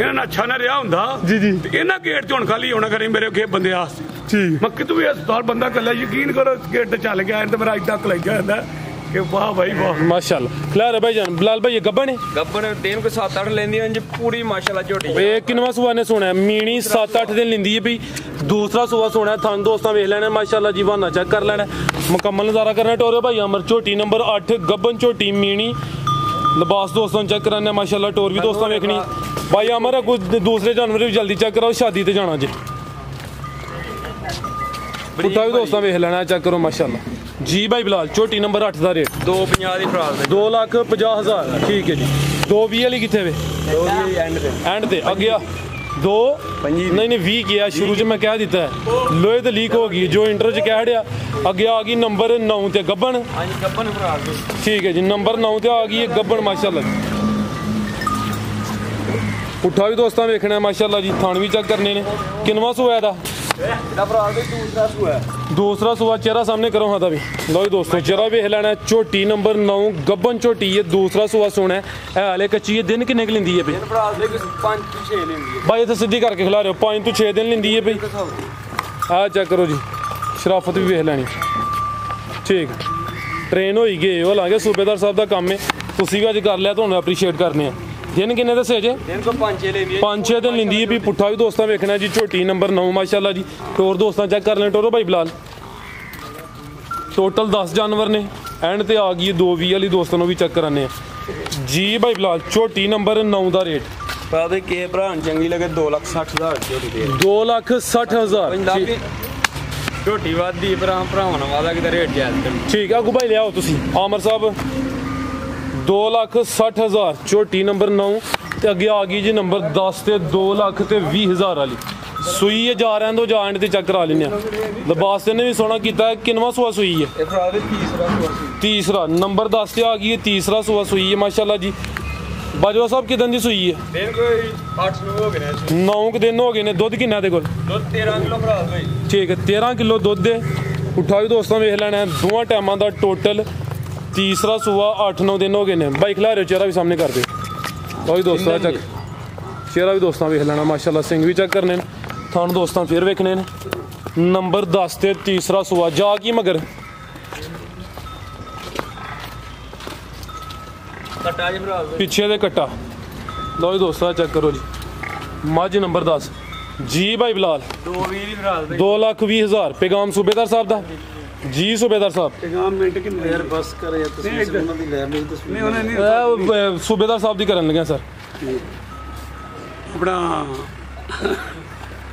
Speaker 3: ਇਹਨਾਂ ਨਾਲ ਅੱਛਾ ਨਾ ਰਿਹਾ ਹੁੰਦਾ
Speaker 1: ਜੀ, ਜੀ।
Speaker 3: ਤੇ ਇਹਨਾਂ ਗੇਟ 'ਚ ਹੁਣ ਖਾਲੀ ਹੋਣਾ ਕਰੇ ਮੇਰੇ ਕੇ ਬੰਦੇ ਆਸ
Speaker 1: ਠੀਕ
Speaker 3: ਮੈਂ ਕਿਤੋਂ ਵੀ ਹਸਪਤਾਲ ਬੰਦਾ ਕੱਲਾ ਯਕੀਨ ਕਰੋ ਗੇਟ ਤੇ ਚੱਲ ਗਿਆ ਤੇ ਮੇਰਾ ਇਦਾਂ ਕਲਾਈਆ ਜਾਂਦਾ ਕਿ ਵਾਹ ਭਾਈ ਵਾਹ।
Speaker 1: ਮਾਸ਼ਾਅੱਲਾ। ਖਿਲਾਰੇ ਭਾਈ ਜਾਨ ਬਲਾਲ ਭਾਈ ਇਹ ਗੱਬਣ ਹੈ
Speaker 2: ਗੱਬਰ ਦਿਨ ਕੋ 7-8 ਲੈਂਦੀਆਂ ਜੀ ਪੂਰੀ ਮਾਸ਼ਾਅੱਲਾ ਝੋਟੀ
Speaker 1: ਇਹ ਕਿੰਨਵਾ ਸੂਆ ਨੇ ਸੁਣਿਆ ਮੀਣੀ 7-8 ਦਿਨ ਲਿੰਦੀ ਹੈ ਵੀ ਦੂਸਰਾ ਸੂਆ ਸੁਣਿਆ ਥਾਂ ਦੋਸਤਾਂ ਵੇਖ ਲੈਣਾ ਮਾਸ਼ਾਅੱਲਾ ਜੀ ਬਹਾਨਾ ਚੈੱਕ ਕਰ ਲੈਣਾ। ਮੁਕੰਮਲ ਨਜ਼ਾਰਾ ਕਰਨਾ ਟੋਰੇ ਭਾਈ ਅਮਰ ਝੋਟੀ ਨੰਬਰ 8 ਗੱਬਨ ਝੋਟੀ ਮੀਣੀ ਲਿਬਾਸ ਦੋਸਤਾਂ ਚੈੱਕ ਕਰਾਨੇ ਮਾਸ਼ਾਅੱਲਾ ਟੋਰ ਵੀ ਦੋਸਤਾਂ ਵੇਖਣੀ। ਭਾਈ ਅਮਰ ਕੁਝ ਦੂਸਰੇ ਜਾਨਵਰ ਵੀ ਜਲਦੀ ਚੈੱਕ ਕਰਾਓ ਸ਼ਾਦੀ ਤੇ ਜਾਣਾ ਜੀ। ਪੁੱਠਾ ਵੀ ਦੋਸਤਾਂ ਵੇਖ ਲੈਣਾ ਚੈੱਕ ਕਰੋ ਮਾਸ਼ਾਅੱਲਾ। ਜੀ ਭਾਈ ਬਿਲਾਲ ਛੋਟੀ ਨੰਬਰ 8 ਦਾ ਰੇਟ
Speaker 2: 250 ਦੀ ਫਰਾਲ ਦੇ।
Speaker 1: 2 ਲੱਖ 50 ਹਜ਼ਾਰ ਠੀਕ ਹੈ ਜੀ। 220 ਵਾਲੀ ਕਿੱਥੇ ਵੇ?
Speaker 2: ਦੋ ਵੀ ਐਂਡ ਤੇ।
Speaker 1: ਐਂਡ ਤੇ ਅੱਗੇ ਆ। ਦੋ
Speaker 2: ਪੰਜੀ
Speaker 1: ਨਹੀਂ ਨਹੀਂ 20 ਗਿਆ ਸ਼ੁਰੂ ਚ ਮੈਂ ਕਹਿ ਦਿੱਤਾ ਲੋਹੇ ਤੇ ਲੀਕ ਹੋ ਗਈ ਜੋ ਇੰਟਰ ਚ ਕਹਿ ਰਿਹਾ ਅੱਗੇ ਆ ਗਈ ਨੰਬਰ 9 ਤੇ ਗੱਬਣ।
Speaker 2: ਹਾਂਜੀ ਫਰਾਲ ਦੇ
Speaker 1: ਠੀਕ ਹੈ ਜੀ ਨੰਬਰ 9 ਤੇ ਆ ਗਈ ਹੈ ਗੱਬਣ ਮਾਸ਼ਾਅੱਲਾ। ਪੁੱਠਾ ਵੀ ਦੋਸਤਾਂ ਵੇਖਣਾ ਮਾਸ਼ਾਅੱਲਾ ਜੀ ਥਣ ਵੀ ਚੈੱਕ ਕਰਨੇ ਨੇ। ਕਿੰਨਵਾ
Speaker 2: ਫਰਾਲ ਦੇ ਦੂਸਰਾ ਹੈ।
Speaker 1: ਸੂਆ ਚਿਹਰਾ ਸਾਹਮਣੇ ਕਰੋ ਹਾਂ ਦਾ ਵੀ। ਲਓ ਜੀ ਦੋਸਤੋ ਚਿਹਰਾ ਵੇਖ ਲੈਣਾ ਹੈ। ਝੋਟੀ ਨੰਬਰ 9 ਗੱਬਨ ਝੋਟੀ ਹੈ। ਦੂਸਰਾ ਸੂਆ ਸੋਣਾ ਹੈ। ਇਹ ਹਾਲੇ ਕੱਚੀ ਹੈ ਦਿਨ ਕਿੰਨੇ ਕੁ ਲੈਂਦੀ ਹੈ ਬਈ?
Speaker 2: ਇਹ ਫਰਾਲ ਦੇ 5 ਤੋਂ 6 ਲੈਂਦੀ
Speaker 1: ਬਾਈ ਇੱਥੇ ਸਿੱਧੀ ਕਰਕੇ ਖਿਲਾ ਰਹੇ ਹੋ 5 ਤੋਂ 6 ਦਿਨ ਲੈਂਦੀ ਹੈ ਬਈ।
Speaker 2: ਹੈ
Speaker 1: ਆਹ ਚੈੱਕ ਕਰੋ ਜੀ। ਸ਼ਰਾਫਤ ਵੀ ਵੇਖ ਲੈਣੀ। ਠੀਕ। ਟ੍ਰੇਨ ਹੋਈ ਗਏ ਉਹ ਦਿਨ ਕਿੰਨੇ ਦੱਸੇ ਜੇ?
Speaker 2: ਦਿਨ ਕੋ 5 6 ਲੈਂਦੀ ਹੈ
Speaker 1: ਪੰਜ ਛੇ ਦਿਨ ਲੈਂਦੀ ਹੈ ਵੀ ਪੁੱਠਾ ਵੀ ਦੋਸਤਾਂ ਵੇਖਣਾ ਜੀ ਝੋਟੀ ਨੰਬਰ 9 ਮਾਸ਼ਾਅੱਲਾ ਜੀ। ਟੋਰ ਦੋਸਤਾਂ ਚੈੱਕ ਕਰ ਲੈਣ ਟੋਰੋ ਭਾਈ ਬਿਲਾਲ ਟੋਟਲ 10 ਜਾਨਵਰ ਨੇ। ਐਂਡ ਤੇ ਆ ਗਈ 220 ਵਾਲੀ ਦੋਸਤਾਂ ਨੂੰ ਵੀ ਚੈੱਕ ਕਰਾਨੇ ਆ ਜੀ ਭਾਈ ਬਿਲਾਲ ਝੋਟੀ ਨੰਬਰ 9 ਦਾ ਰੇਟ
Speaker 2: ਫਰਾਲ ਦੇ ਕੇ ਭਰਾ ਚੰਗੀ ਲੱਗੇ 2 ਲੱਖ 60 ਹਜ਼ਾਰ ਝੋਟੀ ਦੇ
Speaker 1: 2 ਲੱਖ 60 ਹਜ਼ਾਰ
Speaker 2: ਝੋਟੀ ਵਾਦੀ ਭਰਾ ਭਰਾਵਾਂ ਨਾਲ ਵਾਦਾ ਕਿਤੇ ਰੇਟ ਜਾਇਜ਼
Speaker 1: ਠੀਕ ਆ ਗੁਬਾਈ ਲਿਆਓ ਤੁਸੀਂ। ਆਮਰ ਸਾਹਿਬ 2 ਲੱਖ 60 ਹਜ਼ਾਰ ਝੋਟੀ ਨੰਬਰ 9 ਤੇ ਅੱਗੇ ਆ ਗਈ ਜੀ ਨੰਬਰ 10 ਤੇ 2 ਲੱਖ ਤੇ 20 ਹਜ਼ਾਰ ਵਾਲੀ। ਸੂਈ ਹੈ ਜਾ ਰਹਿਣ ਦੋ ਜਾ ਐਂਡ ਤੇ ਚੈੱਕ ਕਰਾ ਲੈਨੇ ਆ ਲਿਬਾਸ ਨੇ ਵੀ ਸੋਹਣਾ ਕੀਤਾ ਕਿੰਨਵਾ ਸੂਆ ਸੂਈ ਹੈ?
Speaker 2: ਇਹ ਦੇ ਤੀਸਰਾ
Speaker 1: ਨੰਬਰ 10 ਤੇ ਆ ਗਈ ਹੈ ਤੀਸਰਾ ਸੂਆ ਸੂਈ ਹੈ ਮਾਸ਼ਾਅੱਲਾ ਜੀ। ਬਾਜਵਾ ਸਾਹਿਬ ਕਿਦਾਂ ਦੀ ਸੂਈ ਹੈ?
Speaker 2: ਦਿਨ ਕੋਈ 8 ਨੂੰ ਹੋ ਗਏ ਨੇ
Speaker 1: 9 ਕੁ ਦਿਨ ਹੋ ਗਏ ਨੇ ਦੁੱਧ ਕਿੰਨਾ ਦੇ ਕੋਲ?
Speaker 2: ਦੁੱਧ 13 ਕਿਲੋ ਫਰਾਲ ਭਾਈ
Speaker 1: ਠੀਕ ਹੈ 13 ਕਿਲੋ ਦੁੱਧ ਦੇ। ਉਠਾ ਵੀ ਦੋਸਤਾਂ ਵੇਖ ਲੈਣਾ। ਦੋਵਾਂ ਟਾਈਮਾਂ ਦਾ ਟੋਟਲ ਤੀਸਰਾ ਸੂਆ 8-9 ਦਿਨ ਹੋ ਗਏ ਨੇ। ਬਾਈ ਖਿਲਾ ਰਹੇ ਚਿਹਰਾ ਵੀ ਸਾਹਮਣੇ ਕਰ ਲਓ ਜੀ ਦੋਸਤਾਂ ਚੱਕ। ਚਿਹਰਾ ਵੀ ਦੋਸਤਾਂ ਵੇਖ ਲੈਣਾ ਮਾਸ਼ਾਅੱਲਾ ਸਿੰਘ ਵੀ ਚੈੱਕ ਕਰਨੇ ਨੇ। ਤੁਹਾਨੂੰ ਦੋਸਤਾਂ ਫੇਰ ਵੇਖਣੇ ਨੇ। ਨੰਬਰ 10 ਤੇ ਤੀਸਰਾ ਸੂਆ ਜਾ ਕੀ ਮਗਰ?
Speaker 2: ਕੱਟਾ ਜੀ ਦੇ
Speaker 1: ਪਿੱਛੇ ਦੇ ਕੱਟਾ। ਲਓ ਜੀ ਦੋਸਤਾਂ ਚੈੱਕ ਕਰੋ ਜੀ। ਮੱਝ ਨੰਬਰ 10 ਜੀ ਭਾਈ ਬਿਲਾਲ।
Speaker 2: 220 ਦੀ ਫਰਾਲ ਦੇ।
Speaker 1: 2 ਲੱਖ 20 ਹਜ਼ਾਰ। ਪੈਗਾਮ ਸੂਬੇਦਾਰ ਸਾਹਿਬ ਦਾ। ਜੀ ਸੂਬੇਦਾਰ ਸਾਹਿਬ।
Speaker 3: ਪੈਗਾਮ ਮਿੰਟ ਕਿੰਨੇ ਯਾਰ
Speaker 4: ਬਸ ਕਰ
Speaker 3: ਨਹੀਂ,
Speaker 4: ਤਸਵੀਰ ਉਹਨਾਂ ਦੀ ਲੈ ਲਈ ਤਸਵੀਰ
Speaker 3: ਨਹੀਂ ਉਹਨੇ ਨਹੀਂ
Speaker 1: ਇਹ, ਸੂਬੇਦਾਰ ਸਾਹਿਬ ਦੀ ਕਰਨ ਲੱਗਿਆ ਸਰ।
Speaker 3: ਆਪਣਾ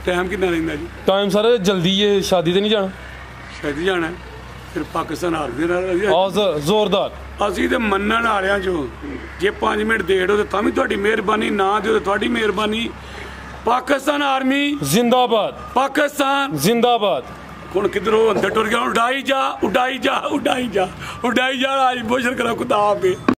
Speaker 3: ਟਾਈਮ ਕਿੰਨਾ ਲੈਂਦਾ ਜੀ?
Speaker 1: ਟਾਈਮ ਸਰ ਜਲਦੀ ਹੈ ਸ਼ਾਦੀ ਤੇ ਨਹੀਂ ਜਾਣਾ।
Speaker 3: ਸ਼ਾਇਦ ਜਾਣਾ ਹੈ। ਫਿਰ ਪਾਕਿਸਤਾਨ ਹਾਰ ਗਿਆ
Speaker 1: ਆਹ ਜ਼- ਜ਼ੋਰਦਾਰ।
Speaker 3: ਅਸੀਂ ਤੇ ਮੰਨਣ ਵਾਲਿਆਂ ਚੋਂ। ਜੇ 5 ਮਿੰਟ ਦੇੜ ਹੋ ਤੇ ਤਾਂ ਵੀ ਤੁਹਾਡੀ ਮਿਹਰਬਾਨੀ ਨਾ ਦਿਓ ਤੇ ਤੁਹਾਡੀ ਮਿਹਰਬਾਨੀ। ਪਾਕਿਸਤਾਨ ਆਰਮੀ
Speaker 1: ਜ਼ਿੰਦਾਬਾਦ।
Speaker 3: ਪਾਕਿਸਤਾਨ
Speaker 1: ਜ਼ਿੰਦਾਬਾਦ।
Speaker 3: ਹੁਣ ਕਿਧਰੋਂ ਅੰਦਰ ਟੁਰ ਗਿਆ, ਉਡਾਈ ਜਾ ਉਡਾਈ ਜਾ ਉਡਾਈ ਜਾ ਉਡਾਈ ਜਾ ਅੱਜ ਬੋਸ਼ਰ ਕਰਾ ਖੁਦਾ ਆਪੇ।